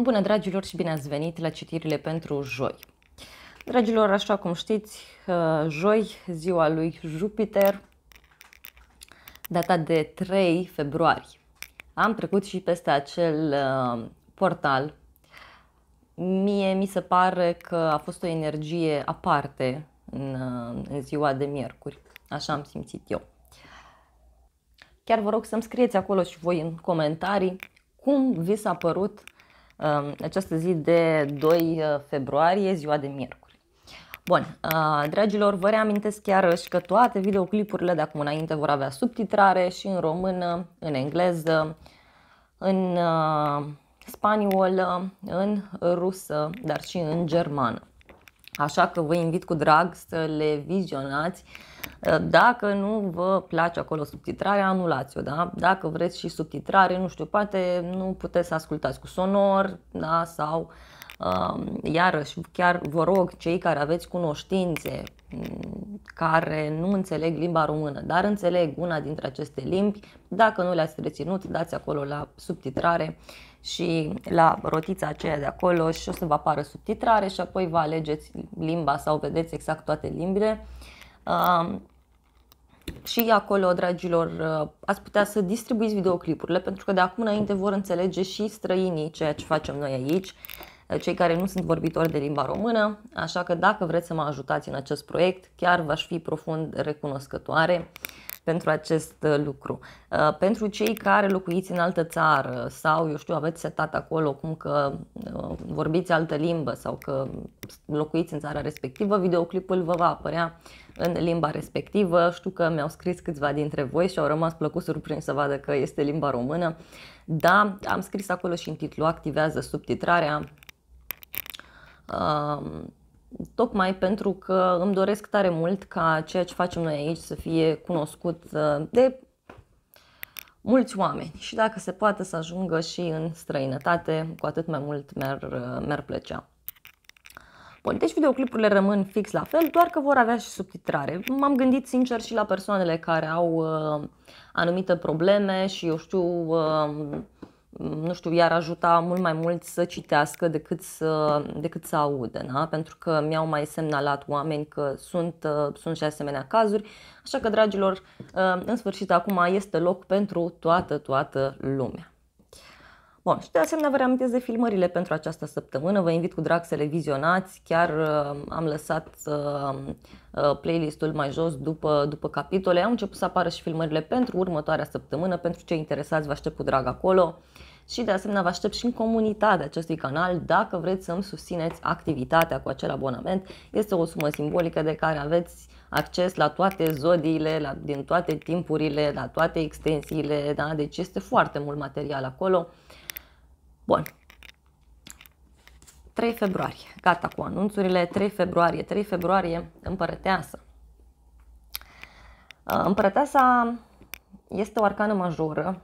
Bună dragilor și bine ați venit la citirile pentru joi. Dragilor, așa cum știți, uh, joi, ziua lui Jupiter, data de 3 februarie. Am trecut și peste acel uh, portal. Mie mi se pare că a fost o energie aparte în, uh, în ziua de miercuri. Așa am simțit eu. Chiar vă rog să-mi scrieți acolo și voi în comentarii cum vi s-a părut uh, această zi de 2 uh, februarie, ziua de miercuri. Bun, uh, dragilor, vă reamintesc chiar și că toate videoclipurile de acum înainte vor avea subtitrare și în română, în engleză, în uh, spaniolă, în rusă, dar și în germană. Așa că vă invit cu drag să le vizionați. Dacă nu vă place acolo subtitrarea, anulați-o, da? Dacă vreți și subtitrare, nu știu, poate nu puteți să ascultați cu sonor, da? Sau um, iarăși, chiar vă rog, cei care aveți cunoștințe, mm, care nu înțeleg limba română, dar înțeleg una dintre aceste limbi, dacă nu le-ați reținut, dați acolo la subtitrare și la rotița aceea de acolo și o să vă apară subtitrare și apoi vă alegeți limba sau vedeți exact toate limbile. Uh, și acolo, dragilor, uh, ați putea să distribuiți videoclipurile pentru că de acum înainte vor înțelege și străinii ceea ce facem noi aici, uh, cei care nu sunt vorbitori de limba română, așa că dacă vreți să mă ajutați în acest proiect, chiar v-aș fi profund recunoscătoare pentru acest uh, lucru. Uh, pentru cei care locuiți în altă țară sau, eu știu, aveți setat acolo cum că uh, vorbiți altă limbă sau că locuiți în țara respectivă, videoclipul vă va apărea în limba respectivă. Știu că mi-au scris câțiva dintre voi și au rămas plăcut surprins să vadă că este limba română. Da, am scris acolo și în titlu activează subtitrarea tocmai pentru că îmi doresc tare mult ca ceea ce facem noi aici să fie cunoscut uh, de mulți oameni și dacă se poate să ajungă și în străinătate, cu atât mai mult mi-ar, uh, mi-ar plăcea. Bun, deci videoclipurile rămân fix la fel, doar că vor avea și subtitrare. M-am gândit sincer și la persoanele care au uh, anumite probleme și eu știu uh, nu știu, i-ar ajuta mult mai mult să citească decât să, decât să audă, da? pentru că mi-au mai semnalat oameni că sunt, uh, sunt și asemenea cazuri, așa că, dragilor, uh, în sfârșit, acum este loc pentru toată, toată lumea. Bun, și de asemenea vă reamintesc de filmările pentru această săptămână, vă invit cu drag să le vizionați, chiar uh, am lăsat uh, uh, playlistul mai jos după, după capitole, au început să apară și filmările pentru următoarea săptămână, pentru cei interesați vă aștept cu drag acolo și de asemenea vă aștept și în comunitatea acestui canal dacă vreți să îmi susțineți activitatea cu acel abonament. Este o sumă simbolică de care aveți acces la toate zodiile, la, din toate timpurile, la toate extensiile, da? deci este foarte mult material acolo. Bun. 3 februarie, gata cu anunțurile, 3 februarie, 3 februarie, împărăteasă. Împărăteasa este o arcană majoră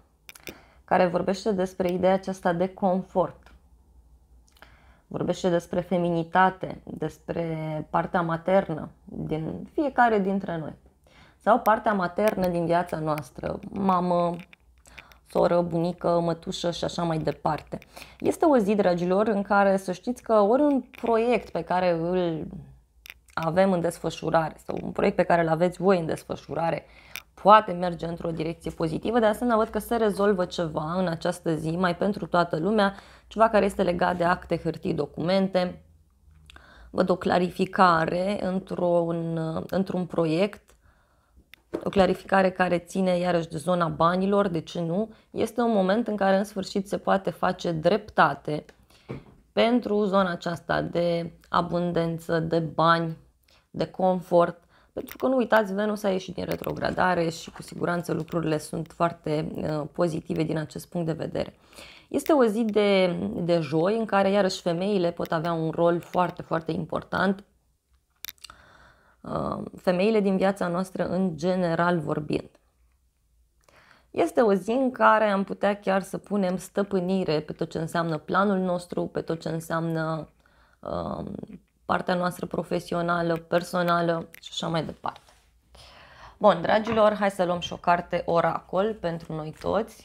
care vorbește despre ideea aceasta de confort. Vorbește despre feminitate, despre partea maternă din fiecare dintre noi. Sau partea maternă din viața noastră, mamă, soră, bunică, mătușă și așa mai departe. Este o zi, dragilor, în care să știți că ori un proiect pe care îl avem în desfășurare sau un proiect pe care îl aveți voi în desfășurare poate merge într-o direcție pozitivă. De asemenea, văd că se rezolvă ceva în această zi, mai pentru toată lumea, ceva care este legat de acte, hârtii, documente. Văd o clarificare într-un, într-un proiect, o clarificare care ține iarăși de zona banilor, de ce nu? Este un moment în care în sfârșit se poate face dreptate pentru zona aceasta de abundență, de bani, de confort, pentru că nu uitați, Venus a ieșit din retrogradare și cu siguranță lucrurile sunt foarte uh, pozitive din acest punct de vedere. Este o zi de, de joi în care iarăși femeile pot avea un rol foarte, foarte important. Uh, femeile din viața noastră în general vorbind. Este o zi în care am putea chiar să punem stăpânire pe tot ce înseamnă planul nostru, pe tot ce înseamnă uh, partea noastră profesională, personală și așa mai departe. Bun, dragilor, hai să luăm și o carte oracol pentru noi toți.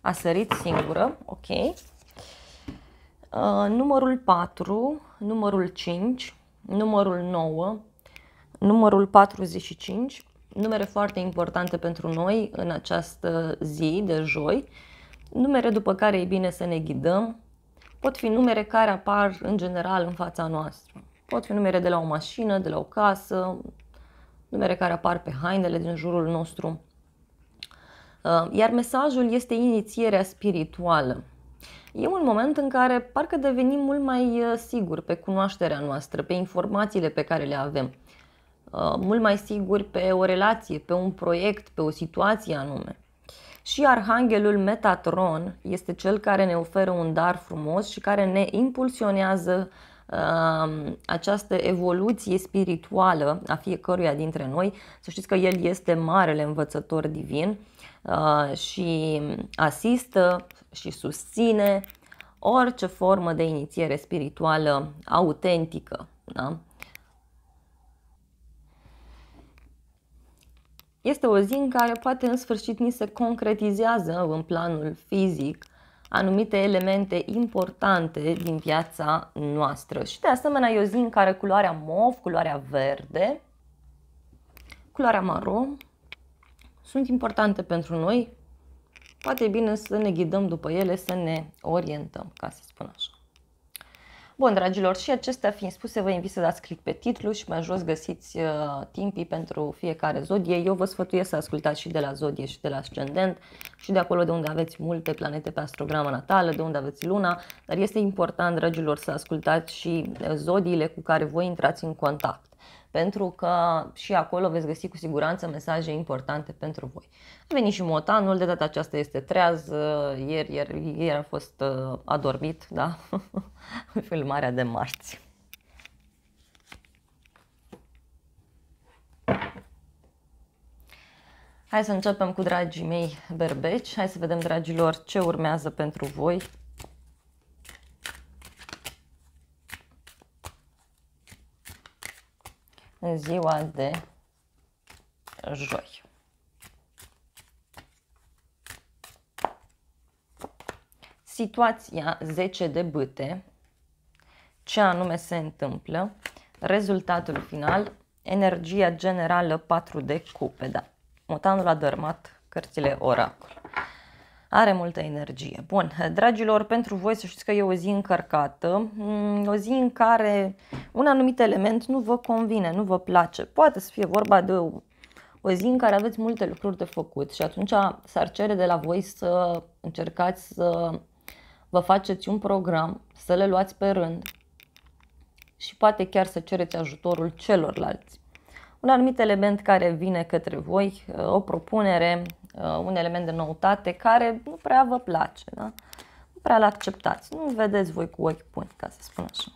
A sărit singură, ok. Uh, numărul 4, numărul 5, numărul 9, numărul 45, numere foarte importante pentru noi în această zi de joi, numere după care e bine să ne ghidăm, pot fi numere care apar în general în fața noastră. Pot fi numere de la o mașină, de la o casă, numere care apar pe hainele din jurul nostru. Uh, iar mesajul este inițierea spirituală. E un moment în care parcă devenim mult mai uh, siguri pe cunoașterea noastră, pe informațiile pe care le avem. Uh, mult mai siguri pe o relație, pe un proiect, pe o situație anume. Și Arhanghelul Metatron este cel care ne oferă un dar frumos și care ne impulsionează uh, această evoluție spirituală a fiecăruia dintre noi. Să știți că el este marele învățător divin uh, și asistă și susține orice formă de inițiere spirituală autentică. Da? Este o zi în care poate în sfârșit ni se concretizează în planul fizic anumite elemente importante din viața noastră. Și de asemenea e o zi în care culoarea mov, culoarea verde, culoarea maro sunt importante pentru noi. Poate e bine să ne ghidăm după ele, să ne orientăm, ca să spun așa. Bun, dragilor, și acestea fiind spuse, vă invit să dați click pe titlu și mai jos găsiți uh, timpii pentru fiecare zodie. Eu vă sfătuiesc să ascultați și de la zodie și de la ascendent și de acolo de unde aveți multe planete pe astrograma natală, de unde aveți luna, dar este important, dragilor, să ascultați și uh, zodiile cu care voi intrați în contact pentru că și acolo veți găsi cu siguranță mesaje importante pentru voi. A venit și motanul, de data aceasta este treaz, ieri, ieri, ieri a fost uh, adormit, da? Filmarea de marți. Hai să începem cu dragii mei berbeci. Hai să vedem, dragilor, ce urmează pentru voi în ziua de joi. Situația 10 de bâte, ce anume se întâmplă, rezultatul final, energia generală 4 de cupe, da. Motanul a dărmat cărțile oracol are multă energie. Bun, dragilor, pentru voi să știți că e o zi încărcată, mm, o zi în care un anumit element nu vă convine, nu vă place. Poate să fie vorba de o, o zi în care aveți multe lucruri de făcut și atunci s-ar cere de la voi să încercați să vă faceți un program, să le luați pe rând și poate chiar să cereți ajutorul celorlalți. Un anumit element care vine către voi, o propunere, Uh, un element de noutate care nu prea vă place, da? nu prea l acceptați, nu vedeți voi cu ochi buni, ca să spun așa.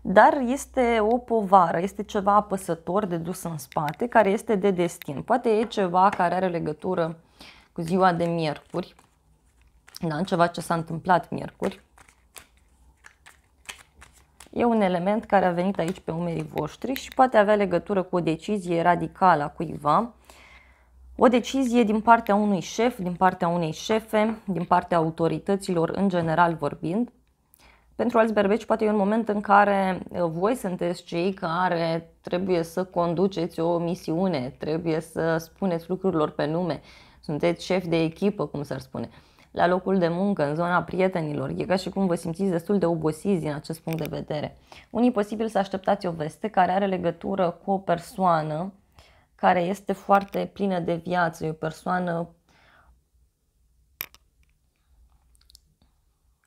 Dar este o povară, este ceva apăsător de dus în spate, care este de destin. Poate e ceva care are legătură cu ziua de miercuri, da? ceva ce s-a întâmplat miercuri, E un element care a venit aici pe umerii voștri și poate avea legătură cu o decizie radicală a cuiva, o decizie din partea unui șef, din partea unei șefe, din partea autorităților în general vorbind. Pentru alți berbeci poate e un moment în care uh, voi sunteți cei care trebuie să conduceți o misiune, trebuie să spuneți lucrurilor pe nume, sunteți șef de echipă, cum s-ar spune la locul de muncă, în zona prietenilor. E ca și cum vă simțiți destul de obosiți din acest punct de vedere. Unii posibil să așteptați o veste care are legătură cu o persoană care este foarte plină de viață, e o persoană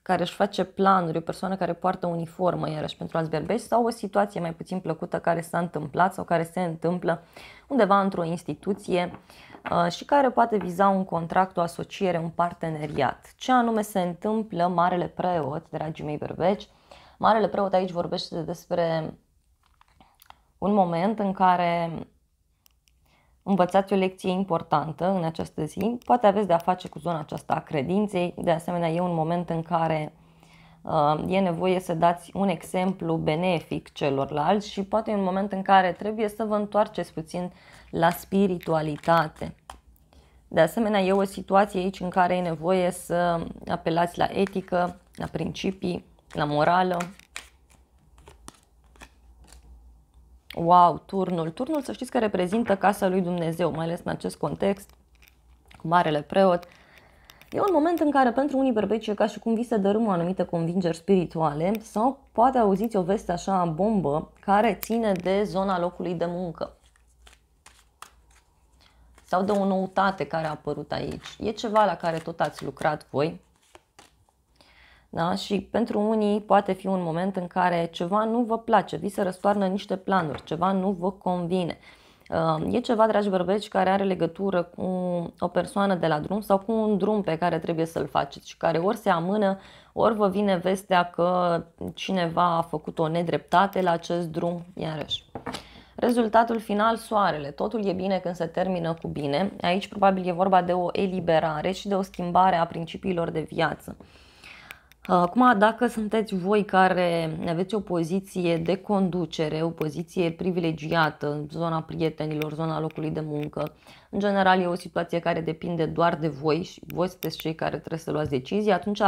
care își face planuri, o persoană care poartă uniformă, iarăși pentru alți berbești, sau o situație mai puțin plăcută care s-a întâmplat sau care se întâmplă undeva într-o instituție Uh, și care poate viza un contract, o asociere, un parteneriat. Ce anume se întâmplă Marele Preot, dragii mei berbeci? Marele Preot aici vorbește despre un moment în care învățați o lecție importantă în această zi. Poate aveți de a face cu zona aceasta a credinței. De asemenea, e un moment în care uh, e nevoie să dați un exemplu benefic celorlalți și poate e un moment în care trebuie să vă întoarceți puțin la spiritualitate. De asemenea, e o situație aici în care e nevoie să apelați la etică, la principii, la morală. Wow, turnul. Turnul să știți că reprezintă casa lui Dumnezeu, mai ales în acest context, cu Marele Preot. E un moment în care pentru unii berbeci e ca și cum vi se dărâmă anumite convingeri spirituale sau poate auziți o veste așa bombă care ține de zona locului de muncă sau de o noutate care a apărut aici. E ceva la care tot ați lucrat voi. Da? Și pentru unii poate fi un moment în care ceva nu vă place, vi se răstoarnă niște planuri, ceva nu vă convine. Uh, e ceva, dragi bărbeci, care are legătură cu o persoană de la drum sau cu un drum pe care trebuie să-l faceți și care ori se amână, ori vă vine vestea că cineva a făcut o nedreptate la acest drum, iarăși. Rezultatul final, soarele. Totul e bine când se termină cu bine. Aici probabil e vorba de o eliberare și de o schimbare a principiilor de viață. Acum, dacă sunteți voi care aveți o poziție de conducere, o poziție privilegiată, zona prietenilor, zona locului de muncă, în general e o situație care depinde doar de voi și voi sunteți cei care trebuie să luați decizii, atunci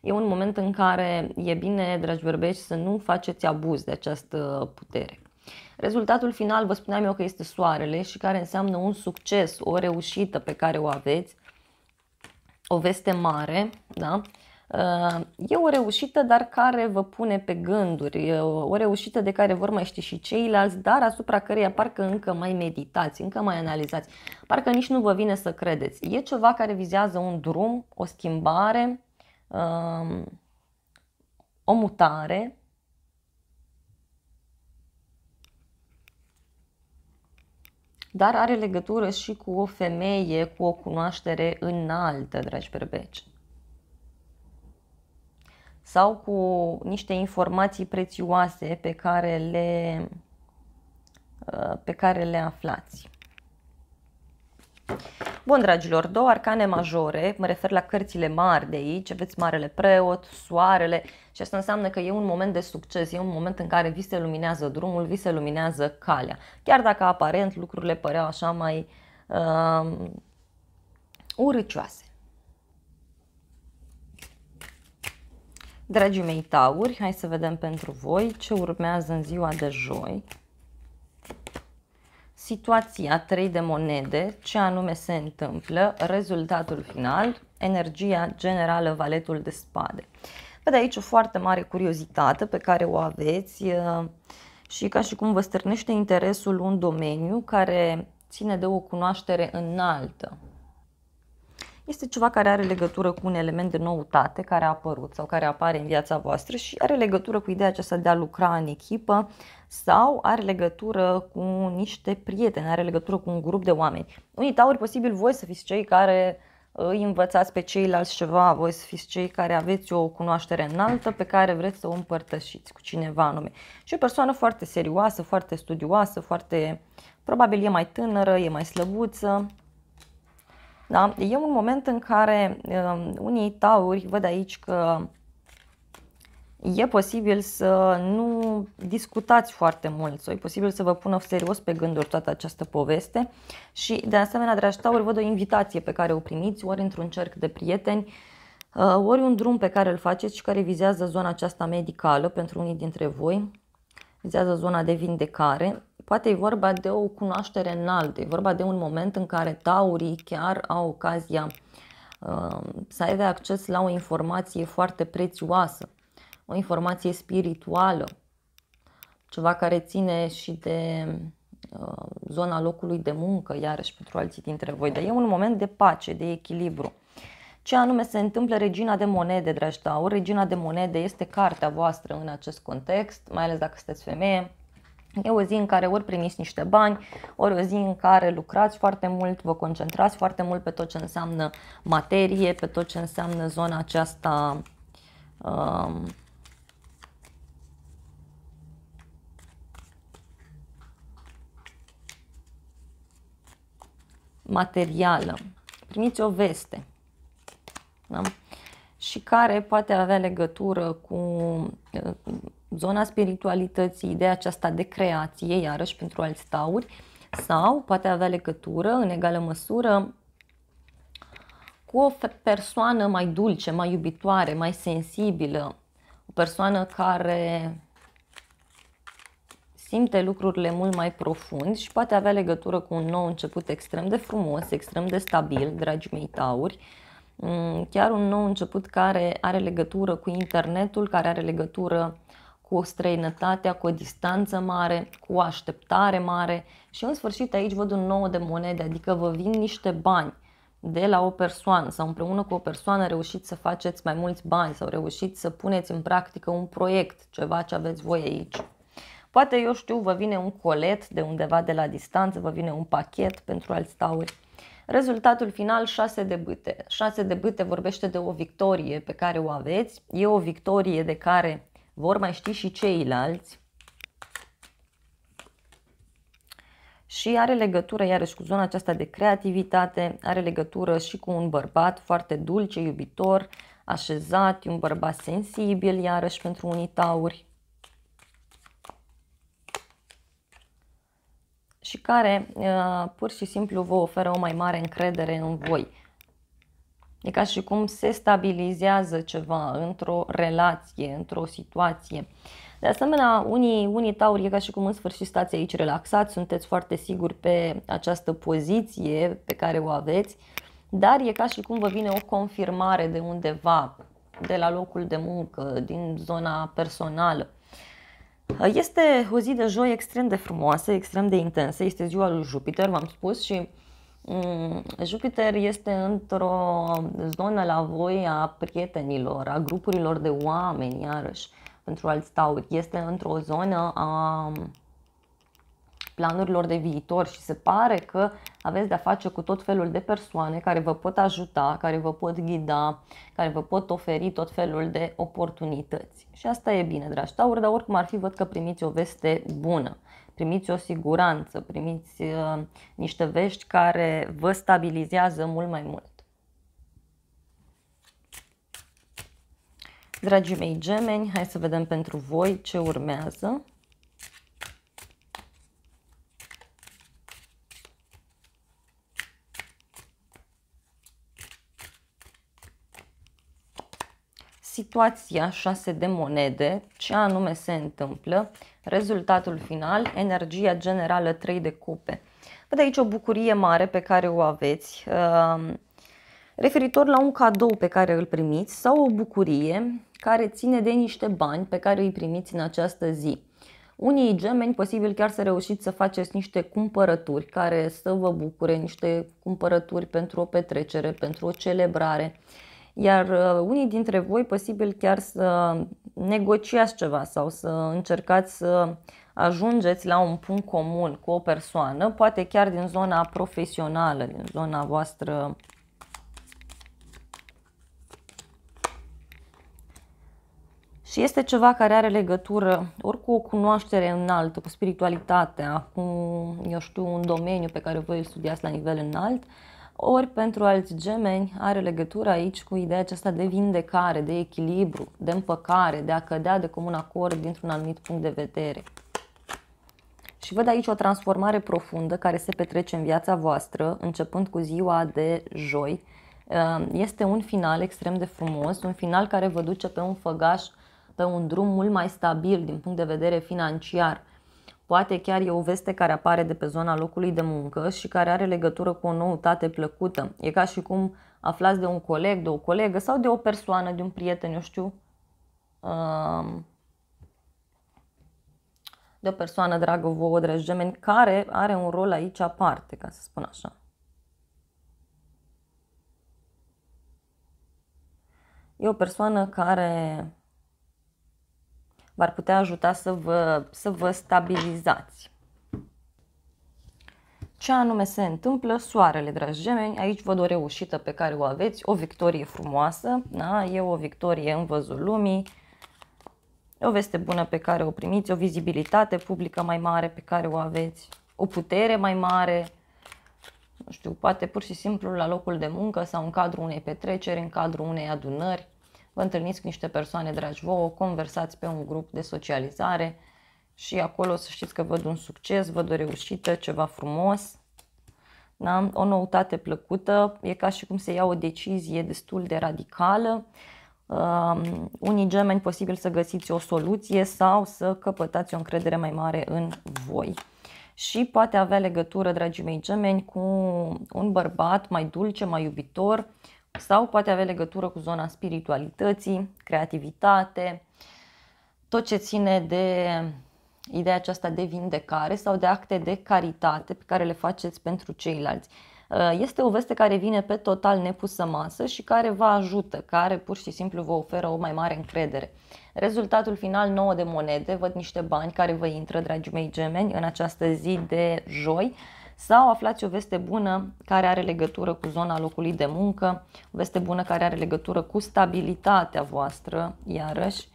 e un moment în care e bine, dragi verbești, să nu faceți abuz de această putere. Rezultatul final, vă spuneam eu că este soarele și care înseamnă un succes, o reușită pe care o aveți, o veste mare, da? E o reușită, dar care vă pune pe gânduri, e o reușită de care vor mai ști și ceilalți, dar asupra căreia parcă încă mai meditați, încă mai analizați, parcă nici nu vă vine să credeți. E ceva care vizează un drum, o schimbare, um, o mutare, dar are legătură și cu o femeie cu o cunoaștere înaltă, dragi berbeci. Sau cu niște informații prețioase pe care le, uh, pe care le aflați. Bun, dragilor, două arcane majore, mă refer la cărțile mari de aici, aveți Marele Preot, Soarele și asta înseamnă că e un moment de succes, e un moment în care vi se luminează drumul, vi se luminează calea. Chiar dacă aparent lucrurile păreau așa mai uh, urâcioase. Dragii mei tauri, hai să vedem pentru voi ce urmează în ziua de joi situația 3 de monede, ce anume se întâmplă, rezultatul final, energia generală, valetul de spade. Văd aici o foarte mare curiozitate pe care o aveți și ca și cum vă stârnește interesul un domeniu care ține de o cunoaștere înaltă. Este ceva care are legătură cu un element de noutate care a apărut sau care apare în viața voastră și are legătură cu ideea aceasta de a lucra în echipă, sau are legătură cu niște prieteni, are legătură cu un grup de oameni. Unii tauri, posibil voi să fiți cei care îi învățați pe ceilalți ceva, voi să fiți cei care aveți o cunoaștere înaltă pe care vreți să o împărtășiți cu cineva anume. Și o persoană foarte serioasă, foarte studioasă, foarte, probabil e mai tânără, e mai slăbuță. Da? E un moment în care um, unii tauri, văd aici că e posibil să nu discutați foarte mult sau e posibil să vă pună serios pe gânduri toată această poveste și de asemenea, dragi tauri, văd o invitație pe care o primiți ori într-un cerc de prieteni, uh, ori un drum pe care îl faceți și care vizează zona aceasta medicală pentru unii dintre voi, vizează zona de vindecare. Poate e vorba de o cunoaștere înaltă, e vorba de un moment în care taurii chiar au ocazia uh, să aibă acces la o informație foarte prețioasă o informație spirituală, ceva care ține și de uh, zona locului de muncă, iarăși pentru alții dintre voi, dar e un moment de pace, de echilibru. Ce anume se întâmplă Regina de Monede, dragi tauri? Regina de Monede este cartea voastră în acest context, mai ales dacă sunteți femeie. E o zi în care ori primiți niște bani, ori o zi în care lucrați foarte mult, vă concentrați foarte mult pe tot ce înseamnă materie, pe tot ce înseamnă zona aceasta um, materială. Primiți o veste. Da? și care poate avea legătură cu uh, zona spiritualității, ideea aceasta de creație, iarăși pentru alți tauri, sau poate avea legătură în egală măsură cu o persoană mai dulce, mai iubitoare, mai sensibilă, o persoană care simte lucrurile mult mai profund și poate avea legătură cu un nou început extrem de frumos, extrem de stabil, dragii mei tauri, mm, chiar un nou început care are legătură cu internetul, care are legătură cu o străinătate, cu o distanță mare, cu o așteptare mare și în sfârșit aici văd un nou de monede, adică vă vin niște bani de la o persoană sau împreună cu o persoană reușiți să faceți mai mulți bani sau reușiți să puneți în practică un proiect, ceva ce aveți voi aici. Poate, eu știu, vă vine un colet de undeva de la distanță, vă vine un pachet pentru alți tauri. Rezultatul final, 6 de bâte. 6 de bâte vorbește de o victorie pe care o aveți. E o victorie de care vor mai ști și ceilalți. Și are legătură iarăși cu zona aceasta de creativitate, are legătură și cu un bărbat foarte dulce, iubitor, așezat, un bărbat sensibil, iarăși pentru unii tauri. și care uh, pur și simplu vă oferă o mai mare încredere în voi. E ca și cum se stabilizează ceva într-o relație, într-o situație. De asemenea, unii, unii tauri e ca și cum în sfârșit stați aici relaxați, sunteți foarte siguri pe această poziție pe care o aveți, dar e ca și cum vă vine o confirmare de undeva, de la locul de muncă, din zona personală. Este o zi de joi extrem de frumoasă, extrem de intensă, este ziua lui Jupiter, v-am spus, și um, Jupiter este într-o zonă la voi a prietenilor, a grupurilor de oameni, iarăși, pentru alți tauri. Este într-o zonă a planurilor de viitor și se pare că aveți de-a face cu tot felul de persoane care vă pot ajuta, care vă pot ghida, care vă pot oferi tot felul de oportunități. Și asta e bine, dragi tauri, dar oricum ar fi, văd că primiți o veste bună, primiți o siguranță, primiți uh, niște vești care vă stabilizează mult mai mult. Dragii mei gemeni, hai să vedem pentru voi ce urmează. situația 6 de monede, ce anume se întâmplă, rezultatul final, energia generală 3 de cupe. Văd aici o bucurie mare pe care o aveți, um, referitor la un cadou pe care îl primiți sau o bucurie care ține de niște bani pe care îi primiți în această zi. Unii gemeni, posibil chiar să reușiți să faceți niște cumpărături care să vă bucure, niște cumpărături pentru o petrecere, pentru o celebrare iar uh, unii dintre voi posibil chiar să negociați ceva sau să încercați să ajungeți la un punct comun cu o persoană, poate chiar din zona profesională, din zona voastră. Și este ceva care are legătură ori cu o cunoaștere înaltă, cu spiritualitatea, cu, eu știu, un domeniu pe care voi îl studiați la nivel înalt, ori pentru alți gemeni are legătură aici cu ideea aceasta de vindecare, de echilibru, de împăcare, de a cădea de comun acord dintr-un anumit punct de vedere. Și văd aici o transformare profundă care se petrece în viața voastră, începând cu ziua de joi. Este un final extrem de frumos, un final care vă duce pe un făgaș, pe un drum mult mai stabil din punct de vedere financiar Poate chiar e o veste care apare de pe zona locului de muncă și care are legătură cu o noutate plăcută. E ca și cum aflați de un coleg, de o colegă sau de o persoană, de un prieten, eu știu, um, de o persoană dragă vouă, dragi gemeni, care are un rol aici aparte, ca să spun așa. E o persoană care v-ar putea ajuta să vă, să vă stabilizați. Ce anume se întâmplă? Soarele, dragi gemeni, aici văd o reușită pe care o aveți, o victorie frumoasă, da? e o victorie în văzul lumii, o veste bună pe care o primiți, o vizibilitate publică mai mare pe care o aveți, o putere mai mare, nu știu, poate pur și simplu la locul de muncă sau în cadrul unei petreceri, în cadrul unei adunări, vă întâlniți cu niște persoane dragi vouă, conversați pe un grup de socializare și acolo să știți că văd un succes, văd o reușită, ceva frumos, da? o noutate plăcută, e ca și cum se ia o decizie destul de radicală, Uh, unii gemeni posibil să găsiți o soluție sau să căpătați o încredere mai mare în voi. Și poate avea legătură, dragii mei gemeni, cu un bărbat mai dulce, mai iubitor sau poate avea legătură cu zona spiritualității, creativitate, tot ce ține de ideea aceasta de vindecare sau de acte de caritate pe care le faceți pentru ceilalți. Uh, este o veste care vine pe total nepusă masă și care vă ajută, care pur și simplu vă oferă o mai mare încredere. Rezultatul final 9 de monede, văd niște bani care vă intră, dragii mei gemeni, în această zi de joi sau aflați o veste bună care are legătură cu zona locului de muncă, o veste bună care are legătură cu stabilitatea voastră, iarăși.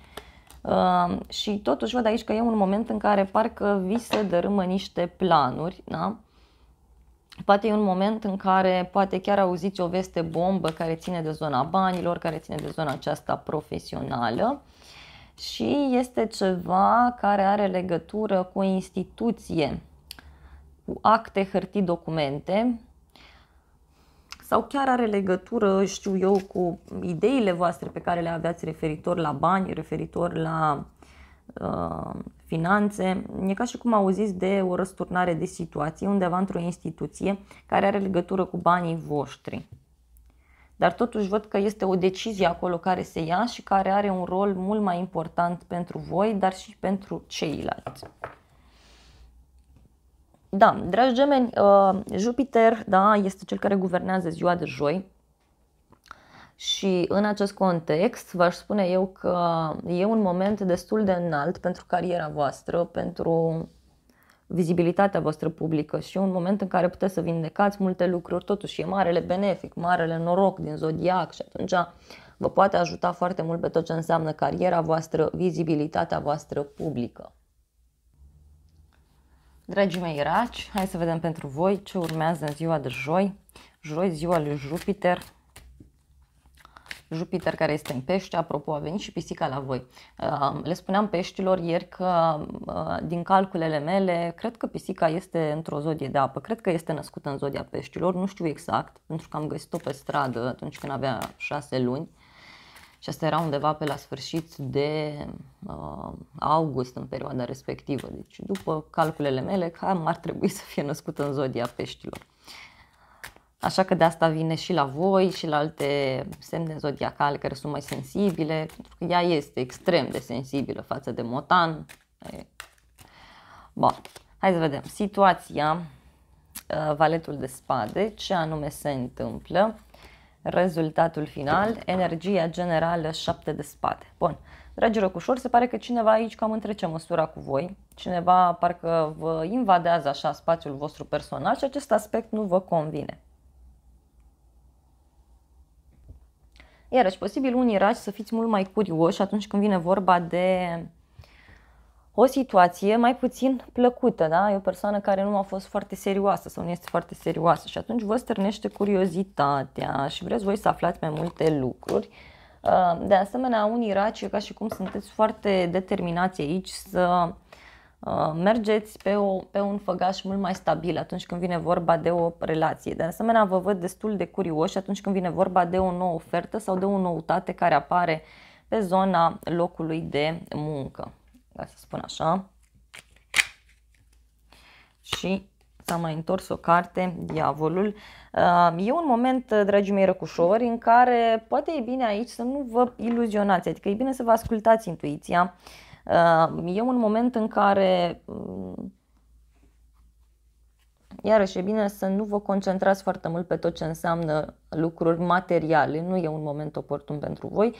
Uh, și totuși văd aici că e un moment în care parcă vi se dărâmă niște planuri, da? Poate e un moment în care poate chiar auziți o veste bombă care ține de zona banilor, care ține de zona aceasta profesională și este ceva care are legătură cu o instituție, cu acte, hârtii, documente sau chiar are legătură, știu eu, cu ideile voastre pe care le aveați referitor la bani, referitor la uh, finanțe. E ca și cum auziți de o răsturnare de situație undeva într-o instituție care are legătură cu banii voștri. Dar totuși văd că este o decizie acolo care se ia și care are un rol mult mai important pentru voi, dar și pentru ceilalți. Da, dragi gemeni, uh, Jupiter da, este cel care guvernează ziua de joi, și în acest context v-aș spune eu că e un moment destul de înalt pentru cariera voastră, pentru vizibilitatea voastră publică și un moment în care puteți să vindecați multe lucruri, totuși e marele benefic, marele noroc din zodiac și atunci vă poate ajuta foarte mult pe tot ce înseamnă cariera voastră, vizibilitatea voastră publică. Dragii mei raci, hai să vedem pentru voi ce urmează în ziua de joi. Joi, ziua lui Jupiter, Jupiter care este în pește, apropo a venit și pisica la voi. Uh, le spuneam peștilor ieri că uh, din calculele mele, cred că pisica este într-o zodie de apă, cred că este născută în zodia peștilor, nu știu exact, pentru că am găsit-o pe stradă atunci când avea șase luni. Și asta era undeva pe la sfârșit de uh, august în perioada respectivă. Deci după calculele mele, cam ar trebui să fie născută în zodia peștilor. Așa că de asta vine și la voi și la alte semne zodiacale care sunt mai sensibile, pentru că ea este extrem de sensibilă față de motan. Bun, hai să vedem. Situația, uh, valetul de spade, ce anume se întâmplă, rezultatul final, energia generală, șapte de spade. Bun, dragi răcușori, se pare că cineva aici cam întrece măsura cu voi, cineva parcă vă invadează așa spațiul vostru personal și acest aspect nu vă convine. Iarăși, posibil unii raci să fiți mult mai curioși atunci când vine vorba de o situație mai puțin plăcută, da? E o persoană care nu a fost foarte serioasă sau nu este foarte serioasă și atunci vă stârnește curiozitatea și vreți voi să aflați mai multe lucruri. Uh, de asemenea, unii raci, ca și cum sunteți foarte determinați aici să Uh, mergeți pe, o, pe un făgaș mult mai stabil atunci când vine vorba de o relație. De asemenea, vă văd destul de curioși atunci când vine vorba de o nouă ofertă sau de o noutate care apare pe zona locului de muncă. Ca să spun așa. Și s-a mai întors o carte, Diavolul. Uh, e un moment, dragii mei răcușori, în care poate e bine aici să nu vă iluzionați, adică e bine să vă ascultați intuiția, E un moment în care mm, Iarăși e bine să nu vă concentrați foarte mult pe tot ce înseamnă lucruri materiale, nu e un moment oportun pentru voi.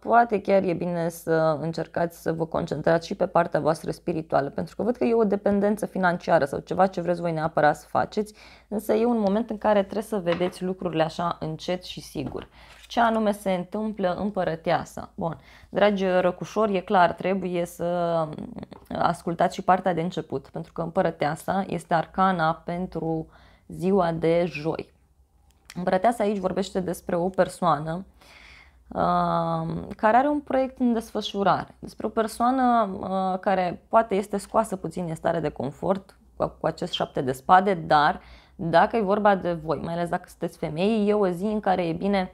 Poate chiar e bine să încercați să vă concentrați și pe partea voastră spirituală, pentru că văd că e o dependență financiară sau ceva ce vreți voi neapărat să faceți, însă e un moment în care trebuie să vedeți lucrurile așa încet și sigur ce anume se întâmplă împărăteasa. Bun, dragi răcușori, e clar, trebuie să ascultați și partea de început, pentru că împărăteasa este arcana pentru ziua de joi. Împărăteasa aici vorbește despre o persoană care are un proiect în desfășurare. Despre o persoană care poate este scoasă puțin din stare de confort cu, cu acest șapte de spade, dar dacă e vorba de voi, mai ales dacă sunteți femei, e o zi în care e bine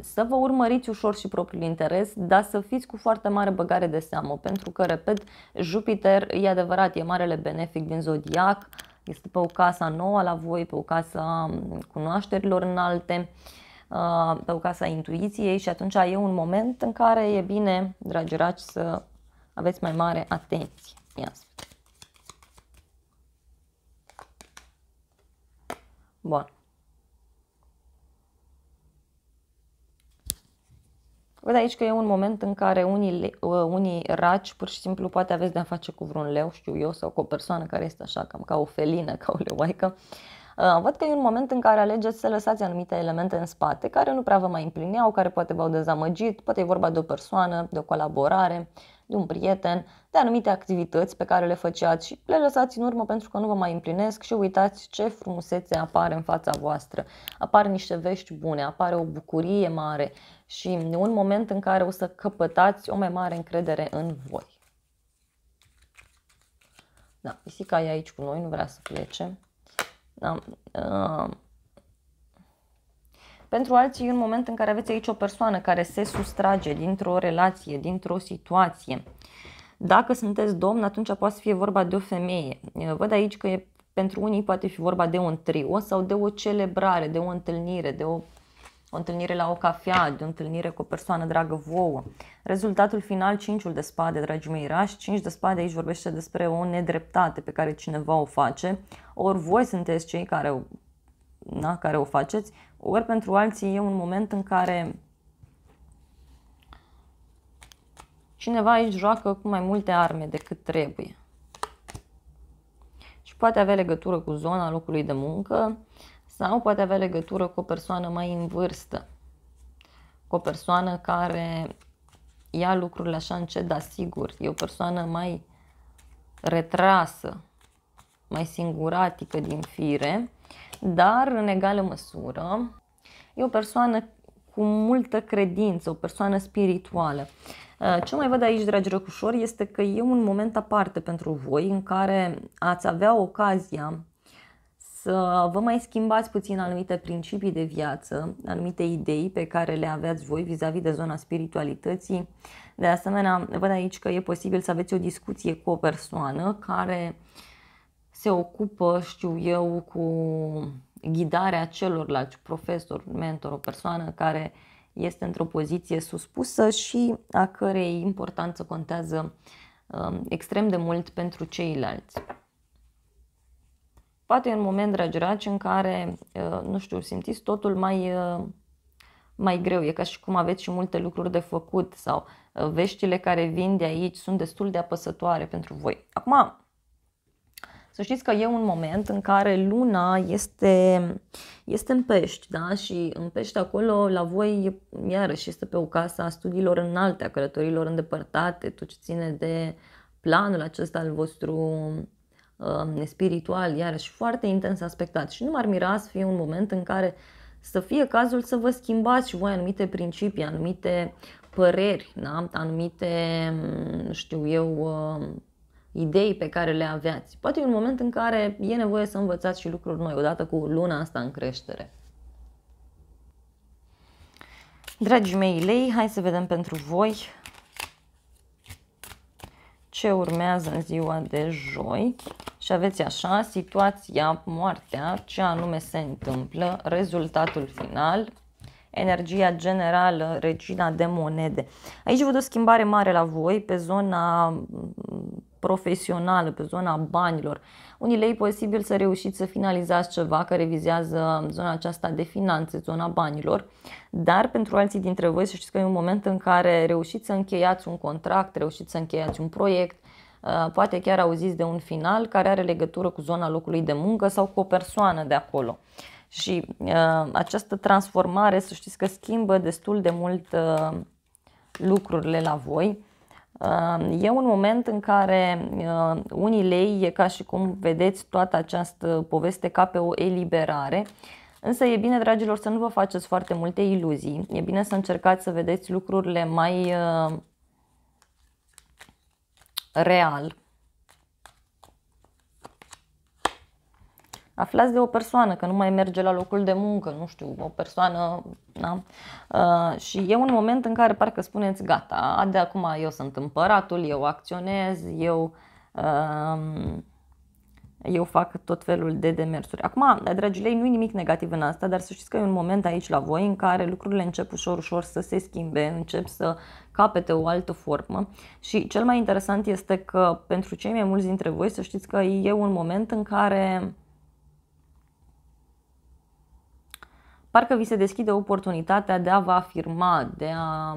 să vă urmăriți ușor și propriul interes, dar să fiți cu foarte mare băgare de seamă, pentru că, repet, Jupiter, e adevărat, e marele benefic din zodiac, este pe o casa nouă la voi, pe o casa cunoașterilor înalte, pe o casa intuiției și atunci e un moment în care e bine, dragi raci, să aveți mai mare atenție. Ia Bun. Văd aici că e un moment în care unii, uh, unii raci pur și simplu poate aveți de-a face cu vreun leu, știu eu, sau cu o persoană care este așa cam ca o felină, ca o leoaică. Uh, văd că e un moment în care alegeți să lăsați anumite elemente în spate care nu prea vă mai împlineau, care poate v-au dezamăgit, poate e vorba de o persoană, de o colaborare, de un prieten, de anumite activități pe care le făceați și le lăsați în urmă pentru că nu vă mai împlinesc și uitați ce frumusețe apare în fața voastră. Apar niște vești bune, apare o bucurie mare și un moment în care o să căpătați o mai mare încredere în voi. Da, pisica e aici cu noi, nu vrea să plece. Da, uh, pentru alții e un moment în care aveți aici o persoană care se sustrage dintr-o relație, dintr-o situație. Dacă sunteți domn, atunci poate să fie vorba de o femeie. Văd aici că e, pentru unii poate fi vorba de un trio sau de o celebrare, de o întâlnire, de o, o întâlnire la o cafea, de o întâlnire cu o persoană dragă vouă. Rezultatul final, cinciul de spade, dragii mei rași, cinci de spade aici vorbește despre o nedreptate pe care cineva o face, ori voi sunteți cei care, na, care o faceți, ori pentru alții e un moment în care cineva aici joacă cu mai multe arme decât trebuie. Și poate avea legătură cu zona locului de muncă sau poate avea legătură cu o persoană mai în vârstă. Cu o persoană care ia lucrurile așa încet, dar sigur. E o persoană mai retrasă, mai singuratică din fire dar în egală măsură e o persoană cu multă credință, o persoană spirituală. Uh, ce mai văd aici, dragi răcușori, este că e un moment aparte pentru voi în care ați avea ocazia să vă mai schimbați puțin anumite principii de viață, anumite idei pe care le aveați voi vis-a-vis de zona spiritualității. De asemenea, văd aici că e posibil să aveți o discuție cu o persoană care uh, se ocupă, știu eu, cu ghidarea celorlalți, profesor, mentor, o persoană care este într-o poziție suspusă și a cărei importanță contează um, extrem de mult pentru ceilalți. Poate e un moment, dragi raci, în care, uh, nu știu, simțiți totul mai, uh, mai greu. E ca și cum aveți și multe lucruri de făcut sau uh, veștile care vin de aici sunt destul de apăsătoare pentru voi. Acum, să știți că e un moment în care luna este, este în pești, da? Și în pești acolo, la voi, iarăși, este pe o casă a studiilor înalte, a călătorilor îndepărtate, tot ce ține de planul acesta al vostru uh, spiritual, iarăși, foarte intens aspectat. Și nu m-ar mira să fie un moment în care să fie cazul să vă schimbați și voi anumite principii, anumite păreri, da? anumite, știu eu, uh, idei pe care le aveați. Poate e un moment în care e nevoie să învățați și lucruri noi, odată cu luna asta în creștere. Dragii mei lei, hai să vedem pentru voi ce urmează în ziua de joi. Și aveți așa, situația, moartea, ce anume se întâmplă, rezultatul final, energia generală, regina de monede. Aici văd o schimbare mare la voi pe zona profesională, pe zona banilor. Unii lei posibil să reușiți să finalizați ceva care vizează zona aceasta de finanțe, zona banilor, dar pentru alții dintre voi să știți că e un moment în care reușiți să încheiați un contract, reușiți să încheiați un proiect, uh, poate chiar auziți de un final care are legătură cu zona locului de muncă sau cu o persoană de acolo. Și uh, această transformare, să știți că schimbă destul de mult uh, lucrurile la voi E un moment în care uh, unii lei e ca și cum vedeți toată această poveste ca pe o eliberare, Însă e bine, dragilor, să nu vă faceți foarte multe iluzii. E bine să încercați să vedeți lucrurile mai uh, real. Aflați de o persoană că nu mai merge la locul de muncă, nu știu, o persoană, da? Uh, și e un moment în care parcă spuneți, gata, de acum eu sunt împăratul, eu acționez, eu uh, eu fac tot felul de demersuri. Acum, dragii mei, nu e nimic negativ în asta, dar să știți că e un moment aici la voi în care lucrurile încep ușor, ușor să se schimbe, încep să capete o altă formă și cel mai interesant este că pentru cei mai mulți dintre voi să știți că e un moment în care parcă vi se deschide oportunitatea de a vă afirma, de a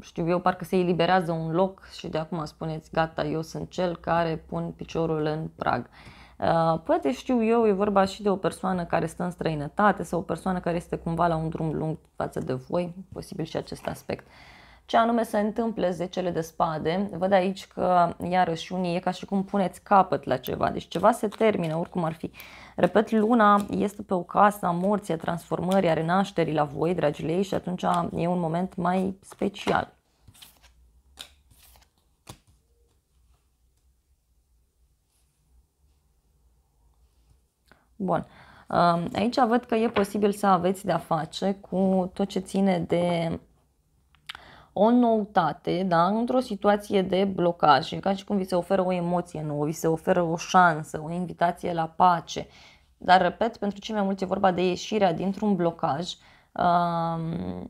știu eu, parcă se eliberează un loc și de acum spuneți, gata, eu sunt cel care pun piciorul în prag. Uh, poate știu eu, e vorba și de o persoană care stă în străinătate sau o persoană care este cumva la un drum lung față de voi, posibil și acest aspect. Ce anume se întâmplă zecele de spade, văd aici că iarăși unii e ca și cum puneți capăt la ceva, deci ceva se termină, oricum ar fi. Repet, luna este pe o casă a morții, a transformării, a renașterii la voi, dragii ei, și atunci e un moment mai special. Bun. Aici văd că e posibil să aveți de-a face cu tot ce ține de o noutate, da, într-o situație de blocaj, ca și cum vi se oferă o emoție nouă, vi se oferă o șansă, o invitație la pace. Dar, repet, pentru cei mai mulți e vorba de ieșirea dintr-un blocaj, uh,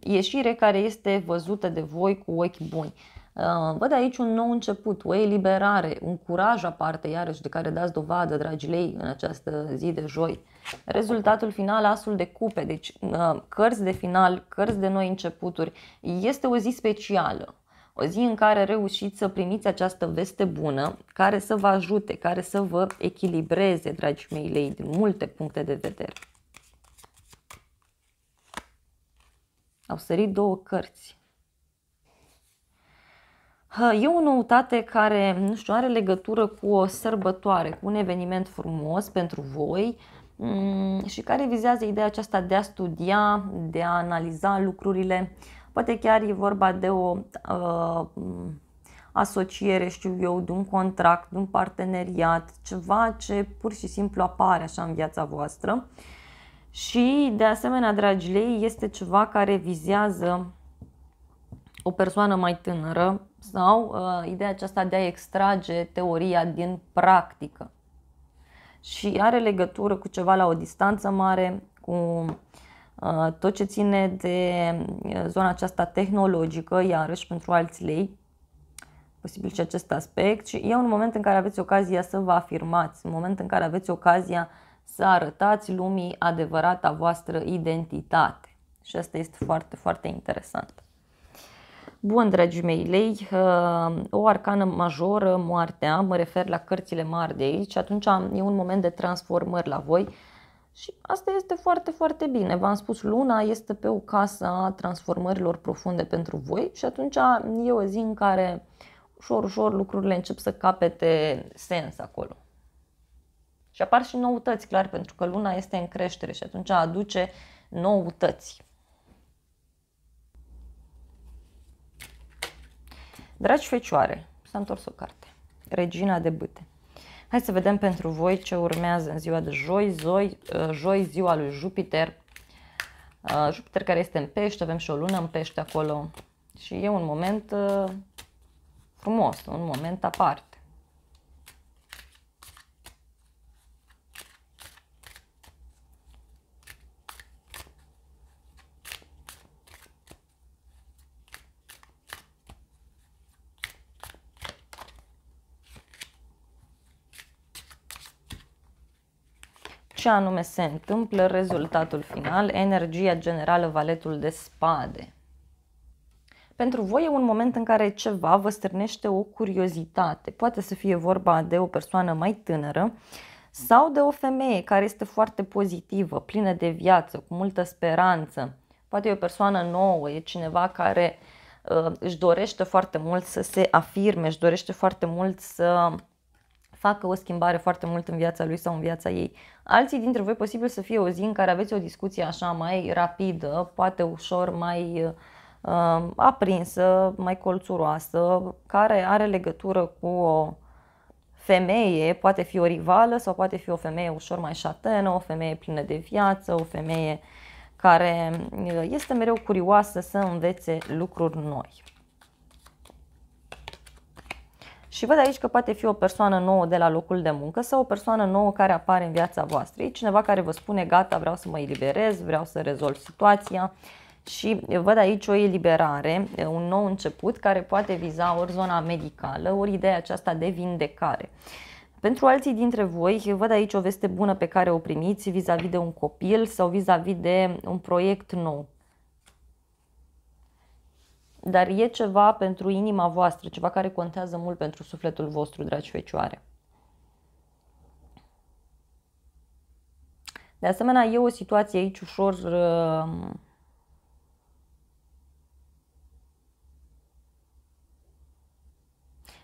ieșire care este văzută de voi cu ochi buni. Uh, văd aici un nou început, o eliberare, un curaj aparte, iarăși, de care dați dovadă, dragii mei, în această zi de joi. Rezultatul final, asul de cupe, deci uh, cărți de final, cărți de noi începuturi. Este o zi specială, o zi în care reușiți să primiți această veste bună, care să vă ajute, care să vă echilibreze, dragii mei lei, din multe puncte de vedere. Au sărit două cărți. E o noutate care, nu știu, are legătură cu o sărbătoare, cu un eveniment frumos pentru voi mm, și care vizează ideea aceasta de a studia, de a analiza lucrurile. Poate chiar e vorba de o uh, asociere, știu eu, de un contract, de un parteneriat, ceva ce pur și simplu apare așa în viața voastră. Și, de asemenea, dragii lei, este ceva care vizează o persoană mai tânără sau uh, ideea aceasta de a extrage teoria din practică. Și are legătură cu ceva la o distanță mare, cu uh, tot ce ține de uh, zona aceasta tehnologică, iarăși pentru alți lei, posibil și acest aspect și e un moment în care aveți ocazia să vă afirmați, un moment în care aveți ocazia să arătați lumii adevărata voastră identitate. Și asta este foarte, foarte interesant. Bun, dragii mei, lei, uh, o arcană majoră, moartea, mă refer la cărțile mari de aici, atunci e un moment de transformări la voi și asta este foarte, foarte bine. V-am spus, luna este pe o casă a transformărilor profunde pentru voi și atunci e o zi în care ușor, ușor lucrurile încep să capete sens acolo. Și apar și noutăți, clar, pentru că luna este în creștere și atunci aduce noutăți. Dragi fecioare, s-a întors o carte. Regina de bâte. Hai să vedem pentru voi ce urmează în ziua de joi, zoi, uh, joi ziua lui Jupiter. Uh, Jupiter care este în pește, avem și o lună în pește acolo și e un moment uh, frumos, un moment aparte. Ce anume se întâmplă? Rezultatul final, energia generală, valetul de spade. Pentru voi e un moment în care ceva vă stârnește o curiozitate. Poate să fie vorba de o persoană mai tânără sau de o femeie care este foarte pozitivă, plină de viață, cu multă speranță. Poate e o persoană nouă, e cineva care uh, își dorește foarte mult să se afirme, își dorește foarte mult să facă o schimbare foarte mult în viața lui sau în viața ei. Alții dintre voi posibil să fie o zi în care aveți o discuție așa mai rapidă, poate ușor mai uh, aprinsă, mai colțuroasă, care are legătură cu o femeie, poate fi o rivală sau poate fi o femeie ușor mai șatenă, o femeie plină de viață, o femeie care uh, este mereu curioasă să învețe lucruri noi. Și văd aici că poate fi o persoană nouă de la locul de muncă sau o persoană nouă care apare în viața voastră. E cineva care vă spune gata, vreau să mă eliberez, vreau să rezolv situația și văd aici o eliberare, un nou început care poate viza ori zona medicală, ori ideea aceasta de vindecare. Pentru alții dintre voi, văd aici o veste bună pe care o primiți vis-a-vis -vis de un copil sau vis-a-vis -vis de un proiect nou dar e ceva pentru inima voastră, ceva care contează mult pentru sufletul vostru, dragi fecioare. De asemenea, e o situație aici ușor uh,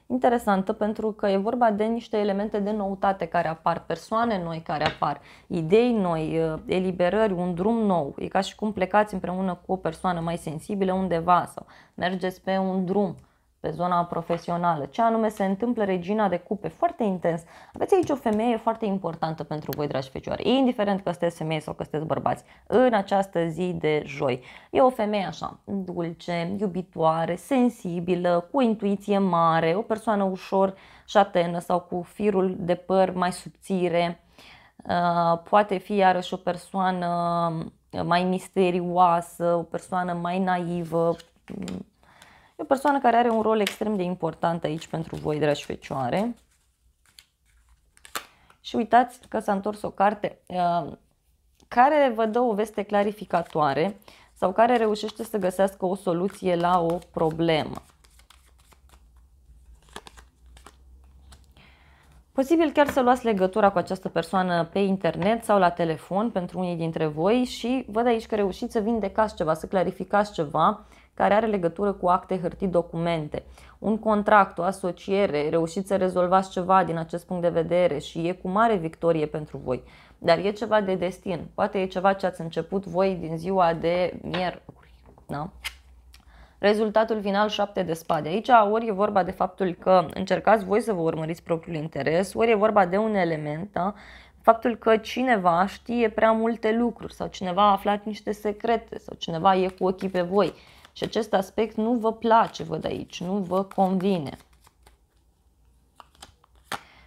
interesantă pentru că e vorba de niște elemente de noutate care apar, persoane noi care apar, idei noi, uh, eliberări, un drum nou. E ca și cum plecați împreună cu o persoană mai sensibilă undeva sau mergeți pe un drum pe zona profesională. Ce anume se întâmplă regina de cupe? Foarte intens. Aveți aici o femeie foarte importantă pentru voi, dragi fecioare, indiferent că sunteți femeie sau că sunteți bărbați, în această zi de joi. E o femeie așa, dulce, iubitoare, sensibilă, cu intuiție mare, o persoană ușor șatenă sau cu firul de păr mai subțire. Uh, poate fi iarăși o persoană mai misterioasă, o persoană mai naivă, E o persoană care are un rol extrem de important aici pentru voi, dragi fecioare. Și uitați că s-a întors o carte uh, care vă dă o veste clarificatoare sau care reușește să găsească o soluție la o problemă. Posibil chiar să luați legătura cu această persoană pe internet sau la telefon pentru unii dintre voi și văd aici că reușiți să vindecați ceva, să clarificați ceva care are legătură cu acte, hârtii, documente. Un contract, o asociere, reușiți să rezolvați ceva din acest punct de vedere și e cu mare victorie pentru voi. Dar e ceva de destin. Poate e ceva ce ați început voi din ziua de miercuri. Da? Rezultatul final 7 de spade. Aici ori e vorba de faptul că încercați voi să vă urmăriți propriul interes, ori e vorba de un element, da? faptul că cineva știe prea multe lucruri sau cineva a aflat niște secrete sau cineva e cu ochii pe voi și acest aspect nu vă place, văd aici, nu vă convine.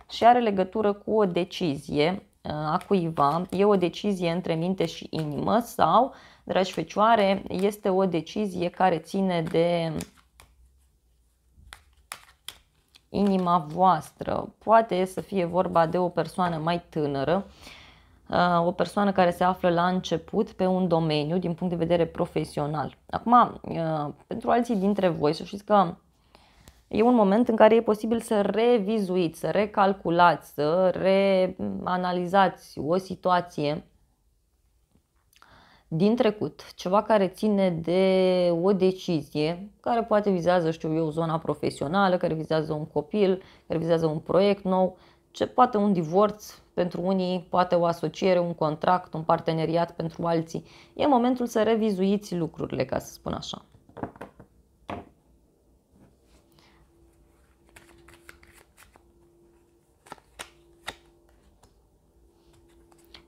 Și are legătură cu o decizie uh, a cuiva, e o decizie între minte și inimă sau, dragi fecioare, este o decizie care ține de inima voastră. Poate să fie vorba de o persoană mai tânără Uh, o persoană care se află la început pe un domeniu din punct de vedere profesional. Acum, uh, pentru alții dintre voi, să știți că e un moment în care e posibil să revizuiți, să recalculați, să reanalizați o situație din trecut, ceva care ține de o decizie care poate vizează, știu eu, zona profesională, care vizează un copil, care vizează un proiect nou, ce poate un divorț pentru unii, poate o asociere, un contract, un parteneriat pentru alții. E momentul să revizuiți lucrurile, ca să spun așa.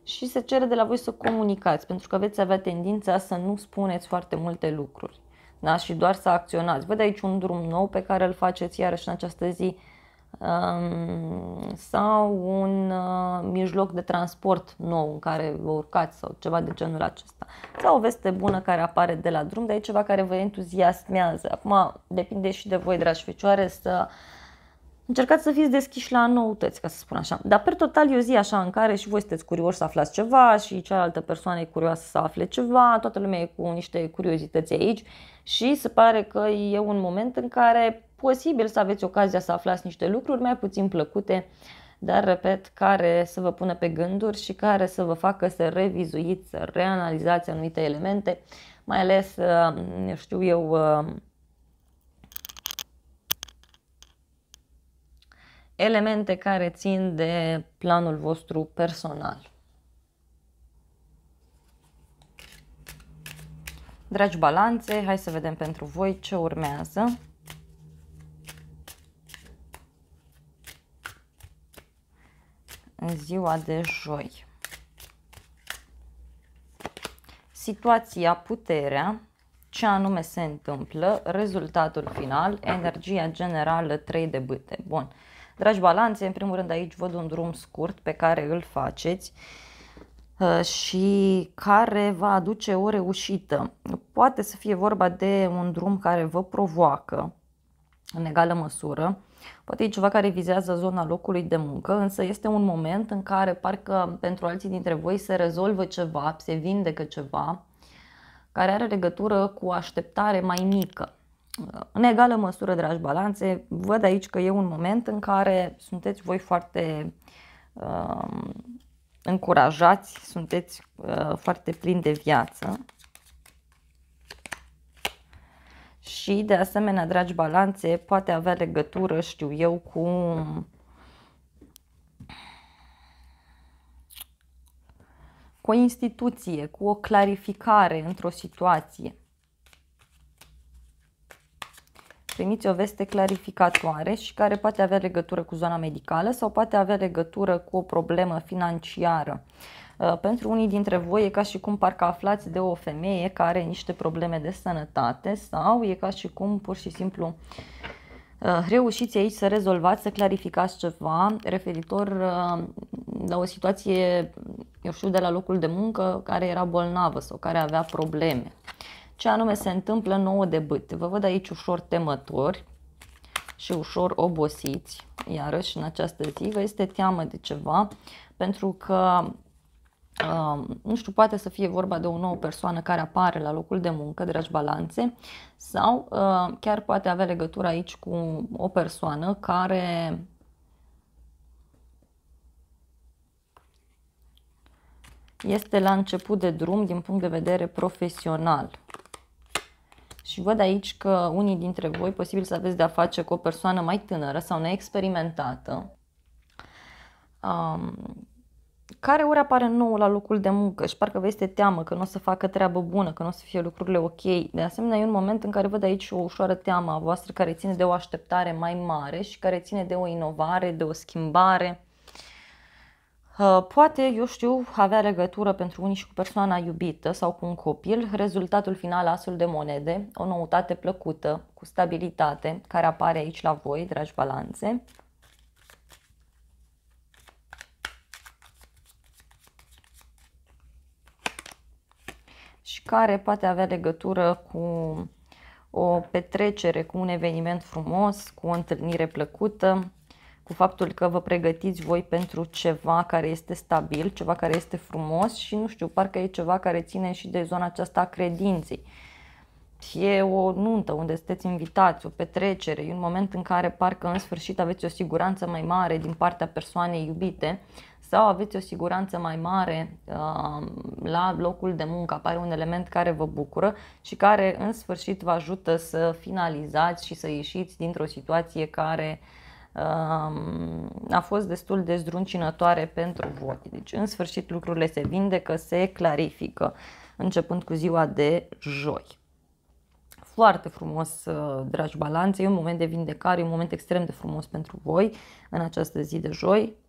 și se cere de la voi să comunicați, pentru că veți avea tendința să nu spuneți foarte multe lucruri da? și doar să acționați. Văd aici un drum nou pe care îl faceți iarăși în această zi sau un uh, mijloc de transport nou în care vă urcați sau ceva de genul acesta. Sau o veste bună care apare de la drum, dar e ceva care vă entuziasmează. Acum depinde și de voi, dragi fecioare, să încercați să fiți deschiși la noutăți, ca să spun așa. Dar per total e o zi așa în care și voi sunteți curioși să aflați ceva și cealaltă persoană e curioasă să afle ceva, toată lumea e cu niște curiozități aici și se pare că e un moment în care posibil să aveți ocazia să aflați niște lucruri mai puțin plăcute, dar, repet, care să vă pună pe gânduri și care să vă facă să revizuiți, să reanalizați anumite elemente, mai ales, uh, știu eu, uh, elemente care țin de planul vostru personal. Dragi balanțe, hai să vedem pentru voi ce urmează. În ziua de joi. Situația, puterea, ce anume se întâmplă, rezultatul final, energia generală 3 de bâte. Bun. Dragi balanțe, în primul rând aici văd un drum scurt pe care îl faceți uh, și care va aduce o reușită. Poate să fie vorba de un drum care vă provoacă în egală măsură, poate e ceva care vizează zona locului de muncă, însă este un moment în care parcă pentru alții dintre voi se rezolvă ceva, se vindecă ceva, care are legătură cu o așteptare mai mică. În egală măsură, dragi balanțe, văd aici că e un moment în care sunteți voi foarte uh, încurajați, sunteți uh, foarte plini de viață. Și, de asemenea, dragi balanțe, poate avea legătură, știu eu, cu cu o instituție, cu o clarificare într-o situație. Primiți o veste clarificatoare și care poate avea legătură cu zona medicală sau poate avea legătură cu o problemă financiară. Uh, pentru unii dintre voi e ca și cum parcă aflați de o femeie care are niște probleme de sănătate sau e ca și cum pur și simplu uh, reușiți aici să rezolvați, să clarificați ceva referitor uh, la o situație, eu știu, de la locul de muncă care era bolnavă sau care avea probleme. Ce anume se întâmplă nouă de bâte? Vă văd aici ușor temători și ușor obosiți, iarăși în această zi vă este teamă de ceva, pentru că Uh, nu știu, poate să fie vorba de o nouă persoană care apare la locul de muncă, dragi balanțe, sau uh, chiar poate avea legătură aici cu o persoană care este la început de drum din punct de vedere profesional. Și văd aici că unii dintre voi posibil să aveți de-a face cu o persoană mai tânără sau neexperimentată, um, care ori apare nou la locul de muncă și parcă vă este teamă că nu o să facă treabă bună, că nu o să fie lucrurile ok. De asemenea, e un moment în care văd aici o ușoară teamă a voastră care ține de o așteptare mai mare și care ține de o inovare, de o schimbare Uh, poate, eu știu, avea legătură pentru unii și cu persoana iubită sau cu un copil, rezultatul final asul de monede, o noutate plăcută, cu stabilitate, care apare aici la voi, dragi balanțe. Și care poate avea legătură cu o petrecere, cu un eveniment frumos, cu o întâlnire plăcută, cu faptul că vă pregătiți voi pentru ceva care este stabil, ceva care este frumos și nu știu, parcă e ceva care ține și de zona aceasta a credinței. Fie o nuntă unde sunteți invitați, o petrecere, e un moment în care parcă în sfârșit aveți o siguranță mai mare din partea persoanei iubite sau aveți o siguranță mai mare uh, la locul de muncă, apare un element care vă bucură și care în sfârșit vă ajută să finalizați și să ieșiți dintr-o situație care uh, a fost destul de zdruncinătoare pentru voi. Deci, în sfârșit, lucrurile se vindecă, se clarifică, începând cu ziua de joi. Foarte frumos, uh, dragi balanțe, e un moment de vindecare, e un moment extrem de frumos pentru voi în această zi de joi.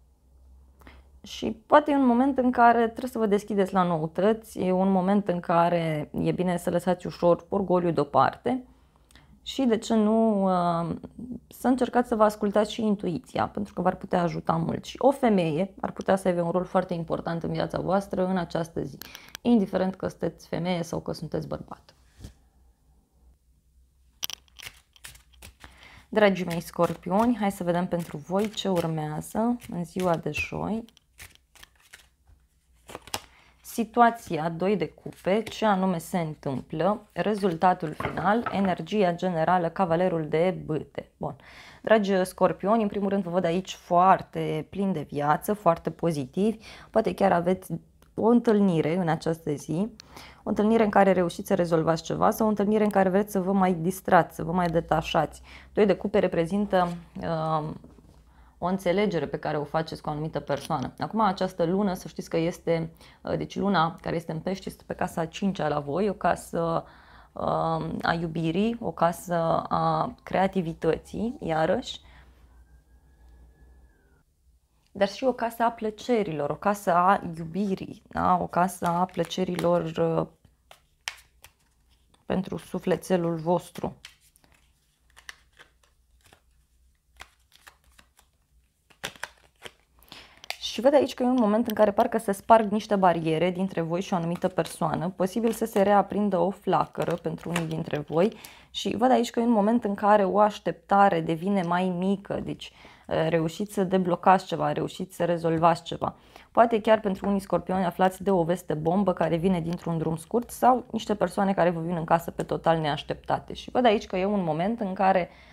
Și poate e un moment în care trebuie să vă deschideți la noutăți, e un moment în care e bine să lăsați ușor orgoliu deoparte și, de ce nu, uh, să încercați să vă ascultați și intuiția, pentru că v-ar putea ajuta mult. Și o femeie ar putea să aibă un rol foarte important în viața voastră în această zi, indiferent că sunteți femeie sau că sunteți bărbat. Dragii mei scorpioni, hai să vedem pentru voi ce urmează în ziua de joi situația 2 de cupe, ce anume se întâmplă, rezultatul final, energia generală, cavalerul de bâte. Bun. Dragi scorpioni, în primul rând vă văd aici foarte plin de viață, foarte pozitivi, poate chiar aveți o întâlnire în această zi, o întâlnire în care reușiți să rezolvați ceva sau o întâlnire în care vreți să vă mai distrați, să vă mai detașați. Doi de cupe reprezintă uh, o înțelegere pe care o faceți cu o anumită persoană. Acum această lună, să știți că este, uh, deci luna care este în pești este pe casa 5 la voi, o casă uh, a iubirii, o casă a creativității, iarăși, dar și o casă a plăcerilor, o casă a iubirii, da? o casă a plăcerilor uh, pentru sufletelul vostru. Și văd aici că e un moment în care parcă se sparg niște bariere dintre voi și o anumită persoană, posibil să se reaprindă o flacără pentru unii dintre voi și văd aici că e un moment în care o așteptare devine mai mică, deci reușiți să deblocați ceva, reușiți să rezolvați ceva. Poate chiar pentru unii scorpioni aflați de o veste bombă care vine dintr-un drum scurt sau niște persoane care vă vin în casă pe total neașteptate. Și văd aici că e un moment în care uh,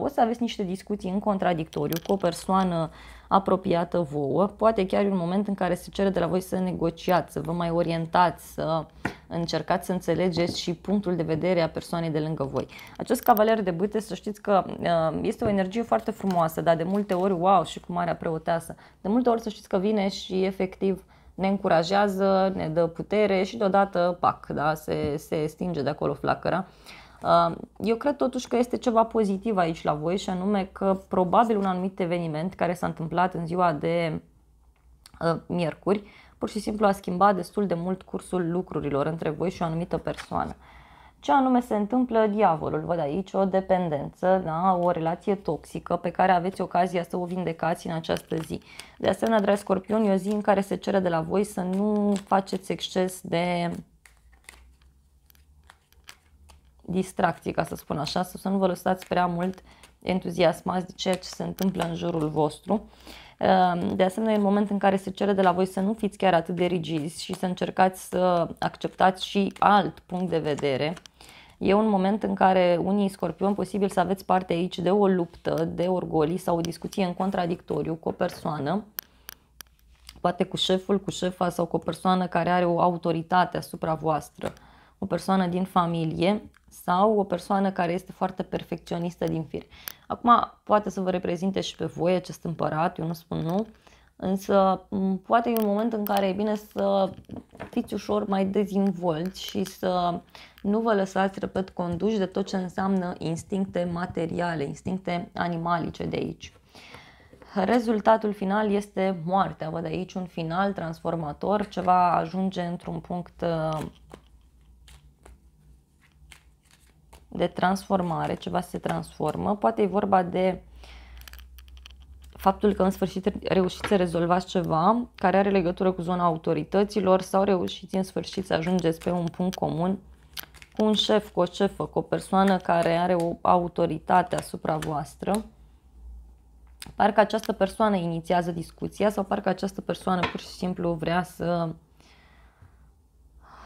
o să aveți niște discuții în contradictoriu cu o persoană apropiată vouă. Poate chiar e un moment în care se cere de la voi să negociați, să vă mai orientați, să încercați să înțelegeți și punctul de vedere a persoanei de lângă voi. Acest cavaler de bâte, să știți că uh, este o energie foarte frumoasă, dar de multe ori, wow, și cu marea preoteasă. De multe ori să știți că vine și efectiv ne încurajează, ne dă putere și deodată, pac, da, se, se stinge de acolo flacăra. Uh, eu cred totuși că este ceva pozitiv aici la voi și anume că probabil un anumit eveniment care s-a întâmplat în ziua de uh, miercuri pur și simplu a schimbat destul de mult cursul lucrurilor între voi și o anumită persoană. Ce anume se întâmplă diavolul? Văd aici o dependență, da? o relație toxică pe care aveți ocazia să o vindecați în această zi. De asemenea, dragi scorpioni, e o zi în care se cere de la voi să nu faceți exces de distracții, ca să spun așa, să nu vă lăsați prea mult entuziasmați de ceea ce se întâmplă în jurul vostru. Ehm, de asemenea, e un moment în care se cere de la voi să nu fiți chiar atât de rigizi și să încercați să acceptați și alt punct de vedere. E un moment în care unii scorpioni posibil să aveți parte aici de o luptă, de orgolii sau o discuție în contradictoriu cu o persoană, poate cu șeful, cu șefa sau cu o persoană care are o autoritate asupra voastră, o persoană din familie sau o persoană care este foarte perfecționistă din fir. Acum, poate să vă reprezinte și pe voi acest împărat, eu nu spun nu, însă poate e un moment în care e bine să fiți ușor mai dezvolți și să nu vă lăsați, repet, conduși de tot ce înseamnă instincte materiale, instincte animalice de aici. Rezultatul final este moartea. Văd aici un final transformator, ceva ajunge într-un punct de transformare, ceva se transformă, poate e vorba de faptul că în sfârșit reușiți să rezolvați ceva care are legătură cu zona autorităților sau reușiți în sfârșit să ajungeți pe un punct comun cu un șef, cu o șefă, cu o persoană care are o autoritate asupra voastră. Parcă această persoană inițiază discuția sau parcă această persoană pur și simplu vrea să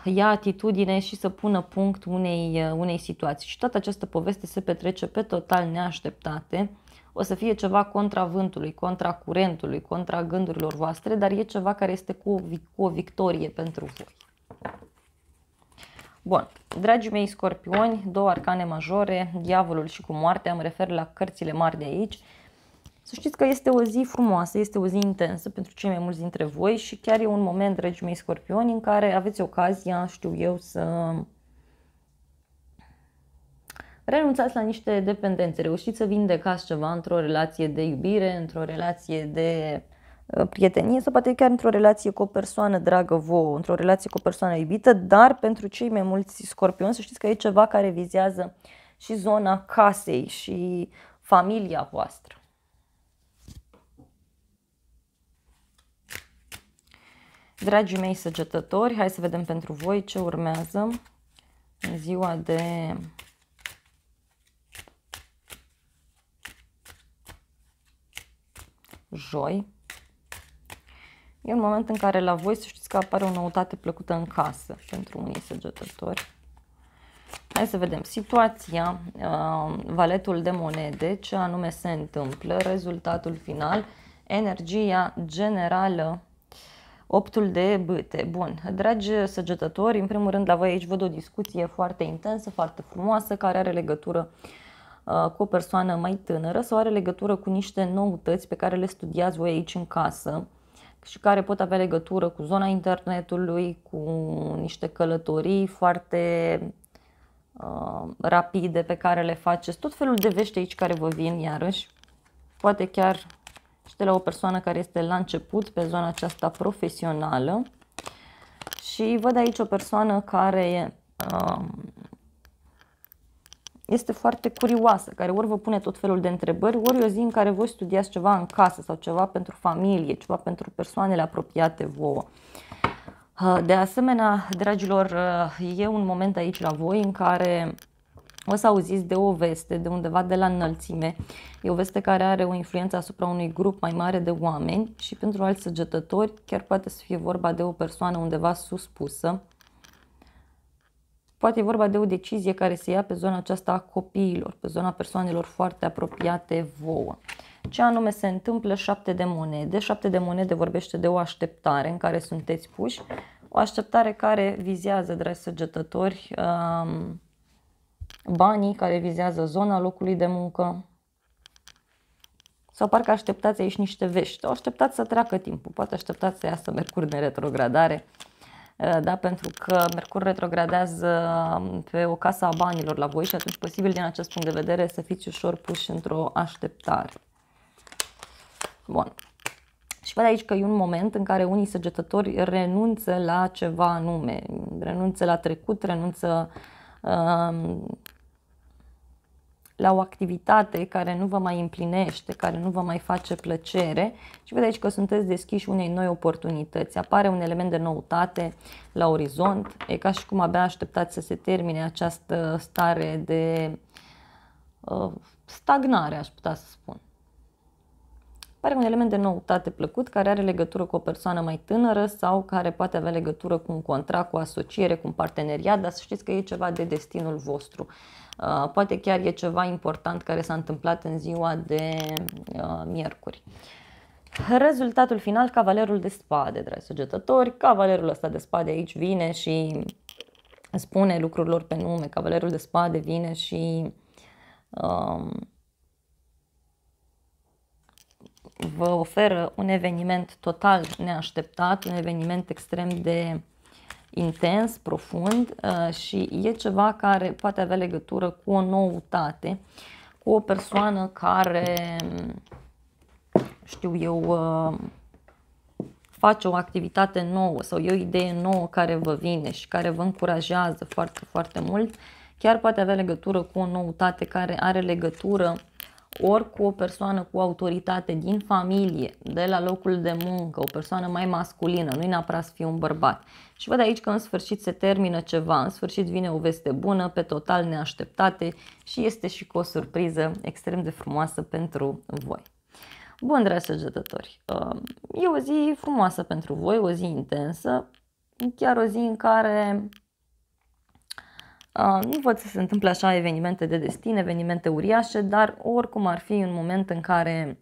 ia atitudine și să pună punct unei, unei situații. Și toată această poveste se petrece pe total neașteptate. O să fie ceva contra vântului, contra curentului, contra gândurilor voastre, dar e ceva care este cu o, cu o victorie pentru voi. Bun, dragii mei scorpioni, două arcane majore, diavolul și cu moartea, mă refer la cărțile mari de aici, să știți că este o zi frumoasă, este o zi intensă pentru cei mai mulți dintre voi și chiar e un moment, dragii mei scorpioni, în care aveți ocazia, știu eu, să renunțați la niște dependențe, reușiți să vindecați ceva într-o relație de iubire, într-o relație de uh, prietenie sau poate chiar într-o relație cu o persoană dragă vouă, într-o relație cu o persoană iubită, dar pentru cei mai mulți scorpioni să știți că e ceva care vizează și zona casei și familia voastră. Dragii mei săgetători, hai să vedem pentru voi ce urmează în ziua de joi. E un moment în care la voi să știți că apare o noutate plăcută în casă pentru unii săgetători. Hai să vedem situația, uh, valetul de monede, ce anume se întâmplă, rezultatul final, energia generală Optul de bâte. Bun, dragi săgetători, în primul rând la voi aici văd o discuție foarte intensă, foarte frumoasă, care are legătură uh, cu o persoană mai tânără sau are legătură cu niște noutăți pe care le studiați voi aici în casă și care pot avea legătură cu zona internetului, cu niște călătorii foarte uh, rapide pe care le faceți, tot felul de vești aici care vă vin iarăși. Poate chiar și de la o persoană care este la început pe zona aceasta profesională și văd aici o persoană care uh, este foarte curioasă, care ori vă pune tot felul de întrebări, ori o zi în care voi studiați ceva în casă sau ceva pentru familie, ceva pentru persoanele apropiate vouă. Uh, de asemenea, dragilor, uh, e un moment aici la voi în care o să auziți de o veste de undeva de la înălțime. E o veste care are o influență asupra unui grup mai mare de oameni și pentru alți săgetători chiar poate să fie vorba de o persoană undeva suspusă. Poate e vorba de o decizie care se ia pe zona aceasta a copiilor, pe zona persoanelor foarte apropiate vouă. Ce anume se întâmplă șapte de monede? Șapte de monede vorbește de o așteptare în care sunteți puși, o așteptare care vizează, dragi săgetători, um, banii care vizează zona locului de muncă. Sau parcă așteptați aici niște vești. Sau așteptați să treacă timpul, poate așteptați să iasă Mercur în retrogradare, uh, da, pentru că Mercur retrogradează pe o casă a banilor la voi și atunci posibil din acest punct de vedere să fiți ușor puși într-o așteptare. Bun. Și văd aici că e un moment în care unii săgetători renunță la ceva anume, renunță la trecut, renunță uh, la o activitate care nu vă mai împlinește, care nu vă mai face plăcere și vedeți că sunteți deschiși unei noi oportunități. Apare un element de noutate la orizont, e ca și cum abia așteptați să se termine această stare de uh, stagnare, aș putea să spun. Pare un element de noutate plăcut care are legătură cu o persoană mai tânără sau care poate avea legătură cu un contract, cu o asociere, cu un parteneriat, dar să știți că e ceva de destinul vostru. Uh, poate chiar e ceva important care s-a întâmplat în ziua de uh, miercuri. Rezultatul final, cavalerul de spade, dragi săgetători. Cavalerul ăsta de spade aici vine și spune lucrurilor pe nume. Cavalerul de spade vine și um, vă oferă un eveniment total neașteptat, un eveniment extrem de intens, profund uh, și e ceva care poate avea legătură cu o noutate, cu o persoană care, știu eu, uh, face o activitate nouă sau e o idee nouă care vă vine și care vă încurajează foarte, foarte mult, chiar poate avea legătură cu o noutate care are legătură ori cu o persoană cu autoritate din familie, de la locul de muncă, o persoană mai masculină, nu-i neapărat să fie un bărbat. Și văd aici că în sfârșit se termină ceva, în sfârșit vine o veste bună, pe total neașteptate și este și cu o surpriză extrem de frumoasă pentru voi. Bun, dragi săgetători, um, e o zi frumoasă pentru voi, o zi intensă, chiar o zi în care nu văd să se întâmple așa evenimente de destin, evenimente uriașe, dar oricum ar fi un moment în care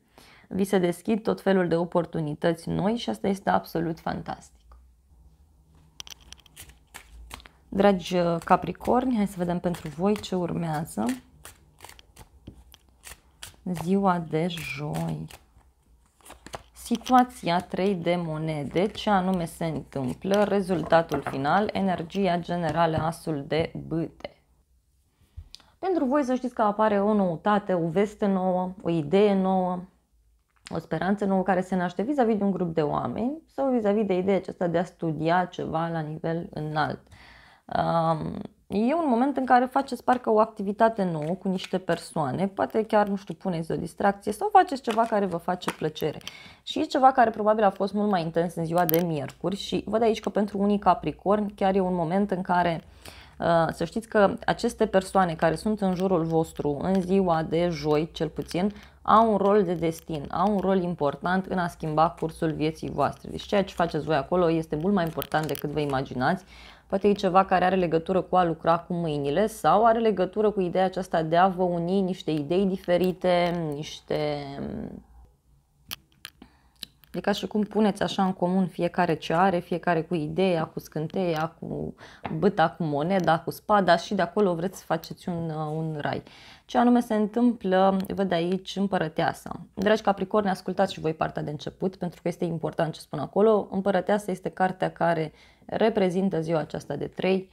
vi se deschid tot felul de oportunități noi și asta este absolut fantastic. Dragi uh, Capricorni, hai să vedem pentru voi ce urmează. Ziua de joi situația 3 de monede, ce anume se întâmplă, rezultatul final, energia generală, asul de bâte. Pentru voi să știți că apare o noutate, o veste nouă, o idee nouă, o speranță nouă care se naște vis-a-vis de un grup de oameni sau vis-a-vis de ideea aceasta de a studia ceva la nivel înalt. Um, E un moment în care faceți parcă o activitate nouă cu niște persoane, poate chiar, nu știu, puneți o distracție sau faceți ceva care vă face plăcere. Și e ceva care probabil a fost mult mai intens în ziua de miercuri și văd aici că pentru unii capricorni chiar e un moment în care uh, să știți că aceste persoane care sunt în jurul vostru în ziua de joi, cel puțin, au un rol de destin, au un rol important în a schimba cursul vieții voastre. Deci ceea ce faceți voi acolo este mult mai important decât vă imaginați. Poate e ceva care are legătură cu a lucra cu mâinile sau are legătură cu ideea aceasta de a vă uni niște idei diferite, niște E ca și cum puneți așa în comun fiecare ce are, fiecare cu ideea, cu scânteia, cu băta, cu moneda, cu spada și de acolo vreți să faceți un, uh, un rai. Ce anume se întâmplă, văd aici, împărăteasa. Dragi Capricorni, ascultați și voi partea de început, pentru că este important ce spun acolo. Împărăteasa este cartea care reprezintă ziua aceasta de 3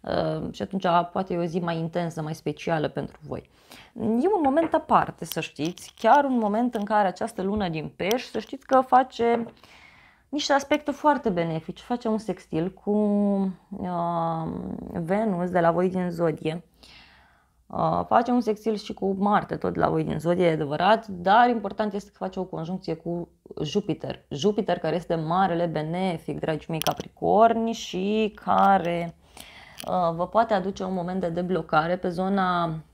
uh, și atunci poate e o zi mai intensă, mai specială pentru voi. E un moment aparte, să știți, chiar un moment în care această lună din pești, să știți că face niște aspecte foarte benefice. Face un sextil cu uh, Venus de la voi din Zodie. Uh, face un sextil și cu Marte, tot la voi din Zodie, e adevărat, dar important este că face o conjuncție cu Jupiter. Jupiter care este marele benefic, dragii mei Capricorni, și care uh, vă poate aduce un moment de deblocare pe zona Um,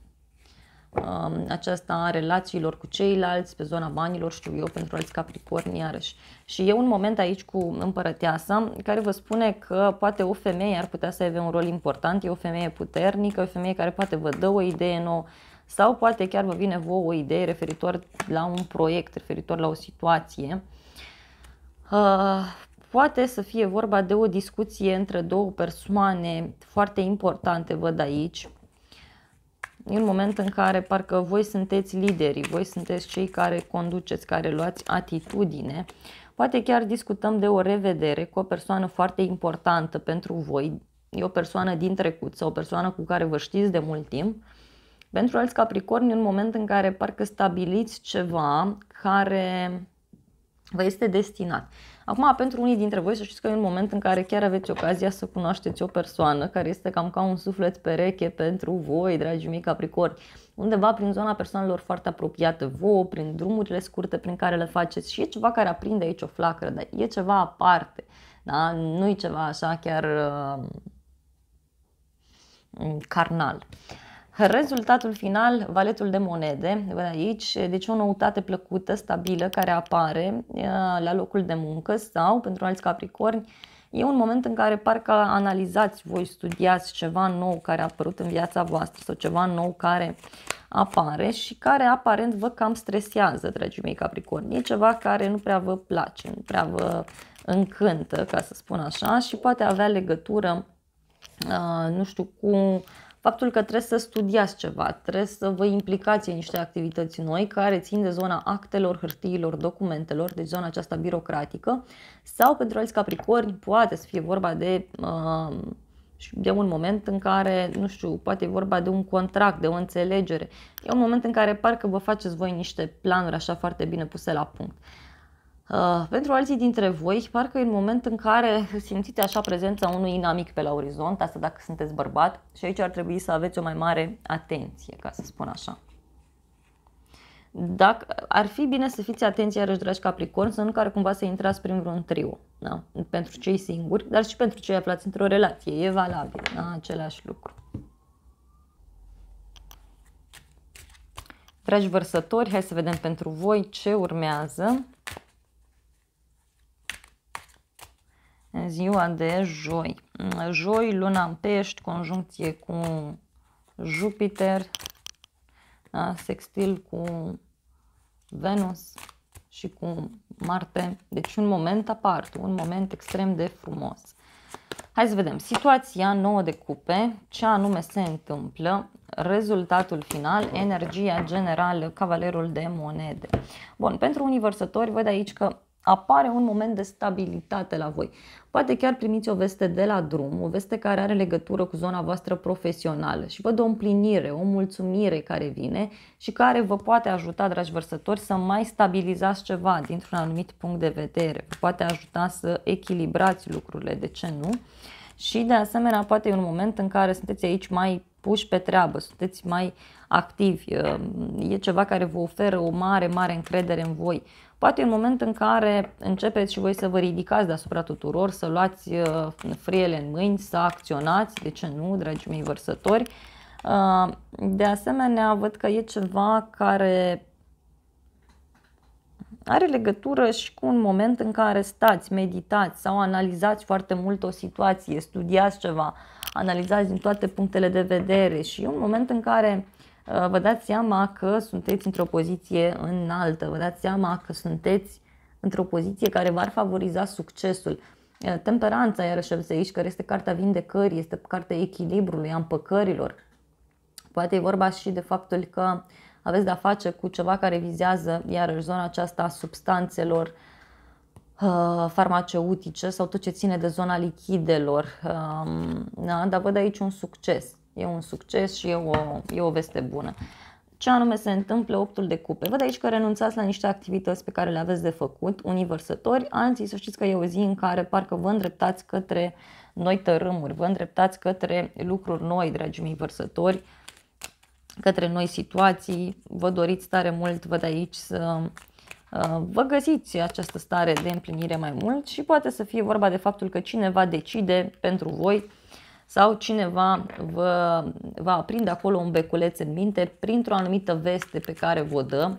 aceasta a relațiilor cu ceilalți, pe zona banilor, știu eu, pentru alți capricorni iarăși. Și e un moment aici cu împărăteasa care vă spune că poate o femeie ar putea să aibă un rol important, e o femeie puternică, o femeie care poate vă dă o idee nouă sau poate chiar vă vine vouă o idee referitor la un proiect, referitor la o situație. Uh, poate să fie vorba de o discuție între două persoane foarte importante, văd aici, E un moment în care parcă voi sunteți liderii, voi sunteți cei care conduceți, care luați atitudine. Poate chiar discutăm de o revedere cu o persoană foarte importantă pentru voi, e o persoană din trecut sau o persoană cu care vă știți de mult timp. Pentru alți capricorni, un moment în care parcă stabiliți ceva care vă este destinat. Acum, pentru unii dintre voi, să știți că e un moment în care chiar aveți ocazia să cunoașteți o persoană care este cam ca un suflet pereche pentru voi, dragii mei capricorni, undeva prin zona persoanelor foarte apropiate vouă, prin drumurile scurte prin care le faceți și e ceva care aprinde aici o flacără, dar e ceva aparte, da? nu e ceva așa chiar uh, carnal. Uh, Rezultatul final, valetul de monede, văd aici, deci o noutate plăcută, stabilă, care apare la locul de muncă sau, pentru alți capricorni, e un moment în care parcă analizați voi, studiați ceva nou care a apărut în viața voastră sau ceva nou care apare și care aparent vă cam stresează, dragii mei capricorni. E ceva care nu prea vă place, nu prea vă încântă, ca să spun așa, și poate avea legătură, nu știu, cu faptul că trebuie să studiați ceva, trebuie să vă implicați în niște activități noi care țin de zona actelor, hârtiilor, documentelor, deci zona aceasta birocratică, sau pentru alți capricorni poate să fie vorba de, uh, de un moment în care, nu știu, poate e vorba de un contract, de o înțelegere. E un moment în care parcă vă faceți voi niște planuri așa foarte bine puse la punct. Uh, pentru alții dintre voi, parcă e un moment în care simțiți așa prezența unui inamic pe la orizont, asta dacă sunteți bărbat, și aici ar trebui să aveți o mai mare atenție, ca să spun așa. Dacă, ar fi bine să fiți atenți, iarăși, dragi Capricorn, să nu care cumva să intrați prin vreun trio, da? pentru cei singuri, dar și pentru cei aflați într-o relație, e valabil, da? același lucru. Dragi vărsători, hai să vedem pentru voi ce urmează. Ziua de joi. Joi, luna în pești, conjuncție cu Jupiter, da? sextil cu Venus și cu Marte. Deci un moment aparte, un moment extrem de frumos. Hai să vedem. Situația nouă de cupe, ce anume se întâmplă, rezultatul final, energia generală, cavalerul de monede. Bun, pentru universători văd aici că apare un moment de stabilitate la voi. Poate chiar primiți o veste de la drum, o veste care are legătură cu zona voastră profesională și văd o împlinire, o mulțumire care vine și care vă poate ajuta, dragi vărsători, să mai stabilizați ceva dintr-un anumit punct de vedere. Vă poate ajuta să echilibrați lucrurile, de ce nu? Și de asemenea poate e un moment în care sunteți aici mai puși pe treabă, sunteți mai activi, e ceva care vă oferă o mare, mare încredere în voi. Poate e un moment în care începeți și voi să vă ridicați deasupra tuturor, să luați uh, friele în mâini, să acționați, de ce nu, dragii mei vărsători. Uh, de asemenea, văd că e ceva care are legătură și cu un moment în care stați, meditați sau analizați foarte mult o situație, studiați ceva, analizați din toate punctele de vedere și e un moment în care vă dați seama că sunteți într-o poziție înaltă, vă dați seama că sunteți într-o poziție care v-ar favoriza succesul. Temperanța, iarăși aici, care este cartea vindecării, este cartea echilibrului, a împăcărilor. Poate e vorba și de faptul că aveți de-a face cu ceva care vizează, iarăși, zona aceasta a substanțelor uh, farmaceutice sau tot ce ține de zona lichidelor. Um, da? Dar văd aici un succes. E un succes și e o, e o veste bună. Ce anume se întâmplă optul de cupe? Văd aici că renunțați la niște activități pe care le aveți de făcut, unii vărsători, alții să știți că e o zi în care parcă vă îndreptați către noi tărâmuri, vă îndreptați către lucruri noi, dragii mei vărsători, către noi situații, vă doriți tare mult, văd aici să uh, vă găsiți această stare de împlinire mai mult și poate să fie vorba de faptul că cineva decide pentru voi sau cineva vă va aprinde acolo un beculeț în minte printr-o anumită veste pe care vă dă.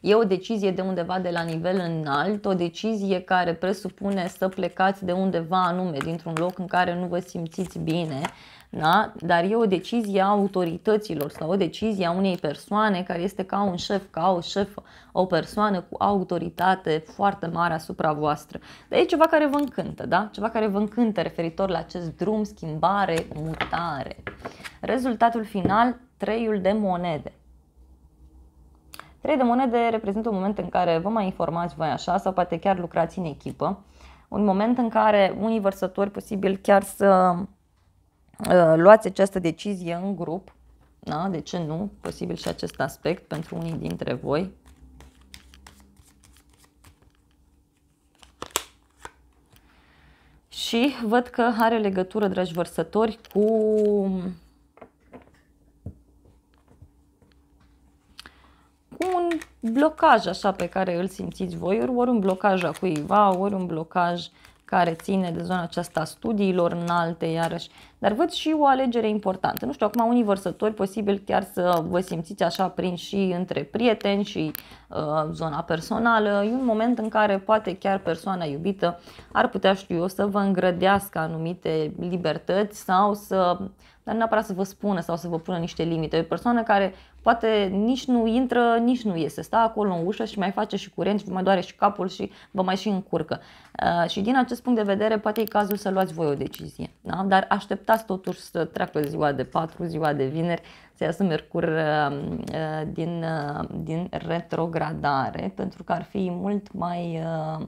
E o decizie de undeva de la nivel înalt, o decizie care presupune să plecați de undeva anume, dintr-un loc în care nu vă simțiți bine, da? dar e o decizie a autorităților sau o decizie a unei persoane care este ca un șef, ca o șefă, o persoană cu autoritate foarte mare asupra voastră. Dar e ceva care vă încântă, da? ceva care vă încântă referitor la acest drum, schimbare, mutare. Rezultatul final, treiul de monede. Trei de monede reprezintă un moment în care vă mai informați voi așa sau poate chiar lucrați în echipă. Un moment în care unii vărsători posibil chiar să Uh, luați această decizie în grup. Da? De ce nu? Posibil și acest aspect pentru unii dintre voi. Și văd că are legătură, dragi vărsători, cu un blocaj așa pe care îl simțiți voi, ori un blocaj a cuiva, ori un blocaj uh, care ține de zona aceasta a studiilor înalte, iarăși. Dar văd și o alegere importantă. Nu știu, acum unii vărsători, posibil chiar să vă simțiți așa prin și între prieteni și uh, zona personală. E un moment în care poate chiar persoana iubită ar putea, știu eu, să vă îngrădească anumite libertăți sau să dar neapărat să vă spună sau să vă pună niște limite. E o persoană care poate nici nu intră, nici nu iese, stă acolo în ușă și mai face și curent și vă mai doare și capul și vă mai și încurcă. Uh, și din acest punct de vedere poate e cazul să luați voi o decizie. Da? Dar așteptați totuși să treacă ziua de 4, ziua de vineri, să iasă Mercur uh, uh, din, uh, din retrogradare, pentru că ar fi mult mai, uh,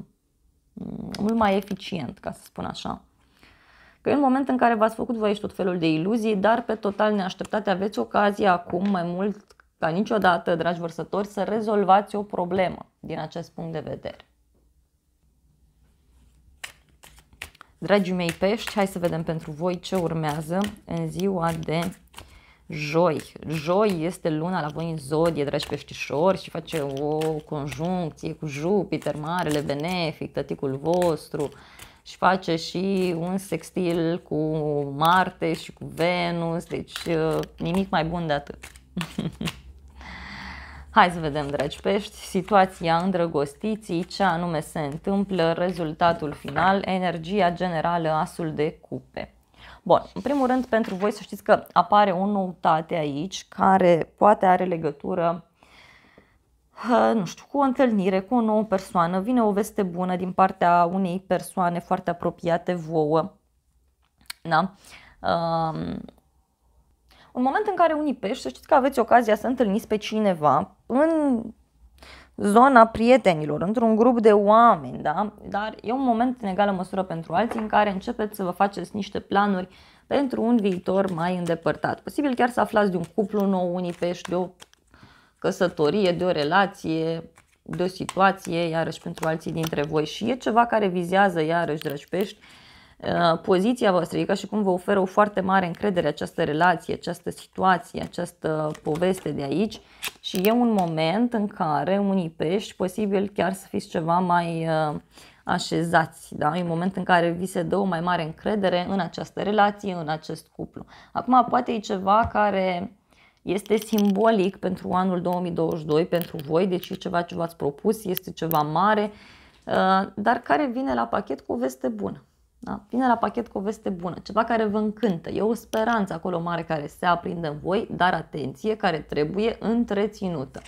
mult mai eficient, ca să spun așa. Că e un moment în care v-ați făcut voi tot felul de iluzii, dar pe total neașteptate aveți ocazia acum mai mult ca niciodată, dragi vărsători, să rezolvați o problemă din acest punct de vedere. Dragii mei pești, hai să vedem pentru voi ce urmează în ziua de joi. Joi este luna la voi în zodie, dragi peștișori, și face o conjuncție cu Jupiter, marele benefic, tăticul vostru, și face și un sextil cu Marte și cu Venus, deci uh, nimic mai bun de atât. Hai să vedem, dragi pești, situația îndrăgostiții, ce anume se întâmplă, rezultatul final, energia generală, asul de cupe. Bun, în primul rând pentru voi să știți că apare o noutate aici care poate are legătură nu știu, cu o întâlnire cu o nouă persoană, vine o veste bună din partea unei persoane foarte apropiate vouă. Da? Um, un moment în care unii pești, să știți că aveți ocazia să întâlniți pe cineva în zona prietenilor, într-un grup de oameni, da? dar e un moment în egală măsură pentru alții în care începeți să vă faceți niște planuri pentru un viitor mai îndepărtat. Posibil chiar să aflați de un cuplu nou, unii pești, de o căsătorie, de o relație, de o situație, iarăși pentru alții dintre voi și e ceva care vizează, iarăși, dragi pești, uh, poziția voastră, e ca și cum vă oferă o foarte mare încredere această relație, această situație, această poveste de aici și e un moment în care unii pești, posibil chiar să fiți ceva mai uh, așezați, da? e un moment în care vi se dă o mai mare încredere în această relație, în acest cuplu. Acum poate e ceva care este simbolic pentru anul 2022, pentru voi, deci e ceva ce v-ați propus, este ceva mare, uh, dar care vine la pachet cu o veste bună. Da? Vine la pachet cu o veste bună, ceva care vă încântă. E o speranță acolo mare care se aprinde în voi, dar atenție, care trebuie întreținută.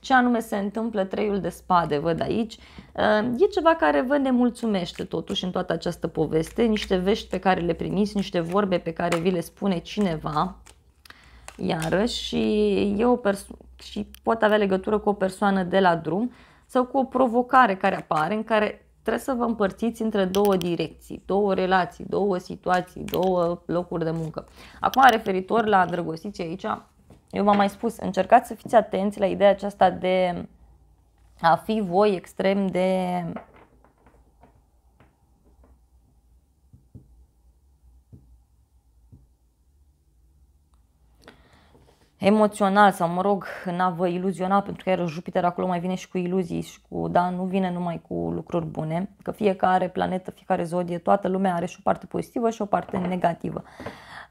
Ce anume se întâmplă treiul de spade, văd aici. E ceva care vă nemulțumește totuși în toată această poveste, niște vești pe care le primiți, niște vorbe pe care vi le spune cineva, iarăși, și, e o și pot avea legătură cu o persoană de la drum sau cu o provocare care apare în care trebuie să vă împărțiți între două direcții, două relații, două situații, două locuri de muncă. Acum, referitor la îndrăgostiți aici, eu v-am mai spus, încercați să fiți atenți la ideea aceasta de a fi voi extrem de emoțional sau, mă rog, n-a vă iluziona, pentru că era Jupiter acolo mai vine și cu iluzii și cu, da, nu vine numai cu lucruri bune, că fiecare planetă, fiecare zodie, toată lumea are și o parte pozitivă și o parte negativă.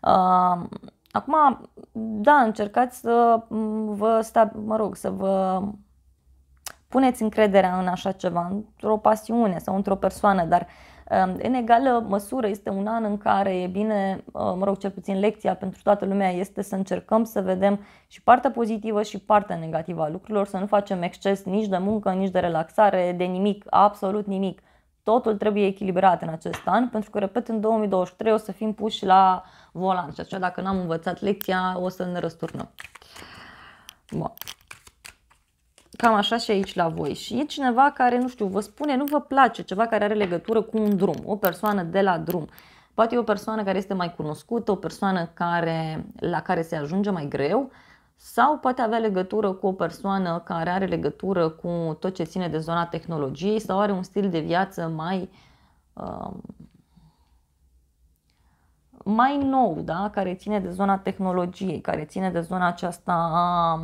Uh, acum, da, încercați să vă, sta, mă rog, să vă puneți încrederea în așa ceva, într-o pasiune sau într-o persoană, dar uh, în egală măsură este un an în care e bine, uh, mă rog, cel puțin lecția pentru toată lumea este să încercăm să vedem și partea pozitivă și partea negativă a lucrurilor, să nu facem exces nici de muncă, nici de relaxare, de nimic, absolut nimic. Totul trebuie echilibrat în acest an, pentru că, repet, în 2023 o să fim puși la volan și așa dacă n-am învățat lecția, o să ne răsturnăm. Bun. Cam așa și aici la voi. Și e cineva care, nu știu, vă spune, nu vă place, ceva care are legătură cu un drum, o persoană de la drum. Poate e o persoană care este mai cunoscută, o persoană care, la care se ajunge mai greu sau poate avea legătură cu o persoană care are legătură cu tot ce ține de zona tehnologiei sau are un stil de viață mai uh, mai nou, da? care ține de zona tehnologiei, care ține de zona aceasta a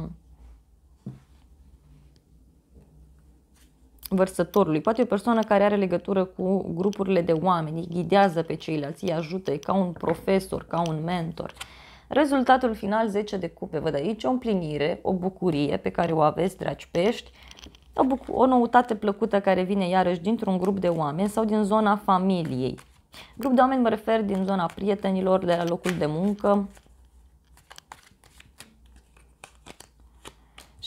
vărsătorului. Poate o persoană care are legătură cu grupurile de oameni, îi ghidează pe ceilalți, îi ajută, e ca un profesor, ca un mentor. Rezultatul final 10 de cupe. Văd aici o împlinire, o bucurie pe care o aveți, dragi pești, o, buc- o noutate plăcută care vine iarăși dintr-un grup de oameni sau din zona familiei. Grup de oameni mă refer din zona prietenilor, de la locul de muncă,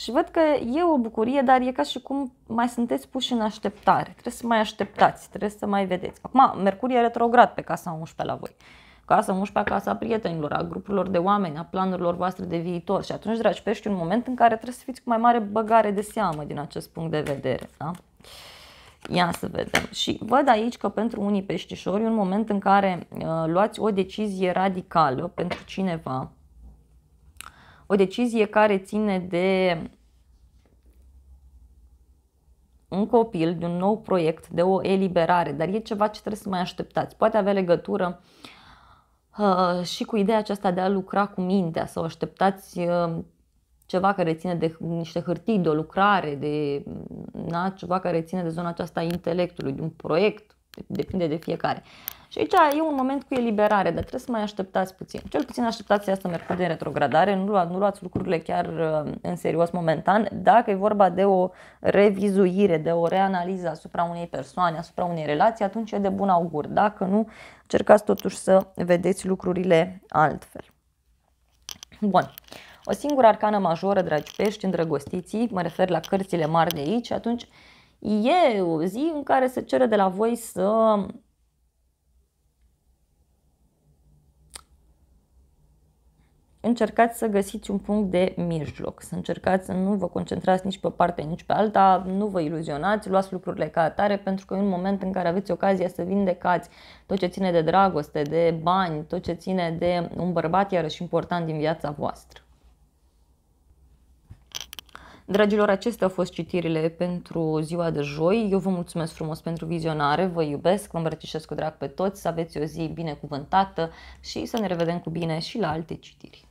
Și văd că e o bucurie, dar e ca și cum mai sunteți puși în așteptare. Trebuie să mai așteptați, trebuie să mai vedeți. Acum, Mercurie e retrograd pe casa 11 la voi. Casa 11, casa prietenilor, a grupurilor de oameni, a planurilor voastre de viitor. Și atunci, dragi pești, un moment în care trebuie să fiți cu mai mare băgare de seamă din acest punct de vedere. Da? Ia să vedem. Și văd aici că pentru unii peștișori e un moment în care uh, luați o decizie radicală pentru cineva, o decizie care ține de un copil, de un nou proiect, de o eliberare, dar e ceva ce trebuie să mai așteptați. Poate avea legătură uh, și cu ideea aceasta de a lucra cu mintea sau așteptați uh, ceva care ține de niște hârtii, de o lucrare, de na, ceva care ține de zona aceasta a intelectului, de un proiect, depinde de fiecare. Și aici e un moment cu eliberare, dar trebuie să mai așteptați puțin. Cel puțin așteptați asta Mercurie în retrogradare, nu, lua, nu luați lucrurile chiar uh, în serios momentan. Dacă e vorba de o revizuire, de o reanaliză asupra unei persoane, asupra unei relații, atunci e de bun augur. Dacă nu, încercați totuși să vedeți lucrurile altfel. Bun. O singură arcană majoră, dragi pești, îndrăgostiții, mă refer la cărțile mari de aici, atunci e o zi în care se cere de la voi să încercați să găsiți un punct de mijloc, să încercați să nu vă concentrați nici pe o parte, nici pe alta, nu vă iluzionați, luați lucrurile ca atare, pentru că e un moment în care aveți ocazia să vindecați tot ce ține de dragoste, de bani, tot ce ține de un bărbat iarăși important din viața voastră. Dragilor, acestea au fost citirile pentru ziua de joi. Eu vă mulțumesc frumos pentru vizionare, vă iubesc, vă îmbrățișez cu drag pe toți, să aveți o zi binecuvântată și să ne revedem cu bine și la alte citiri.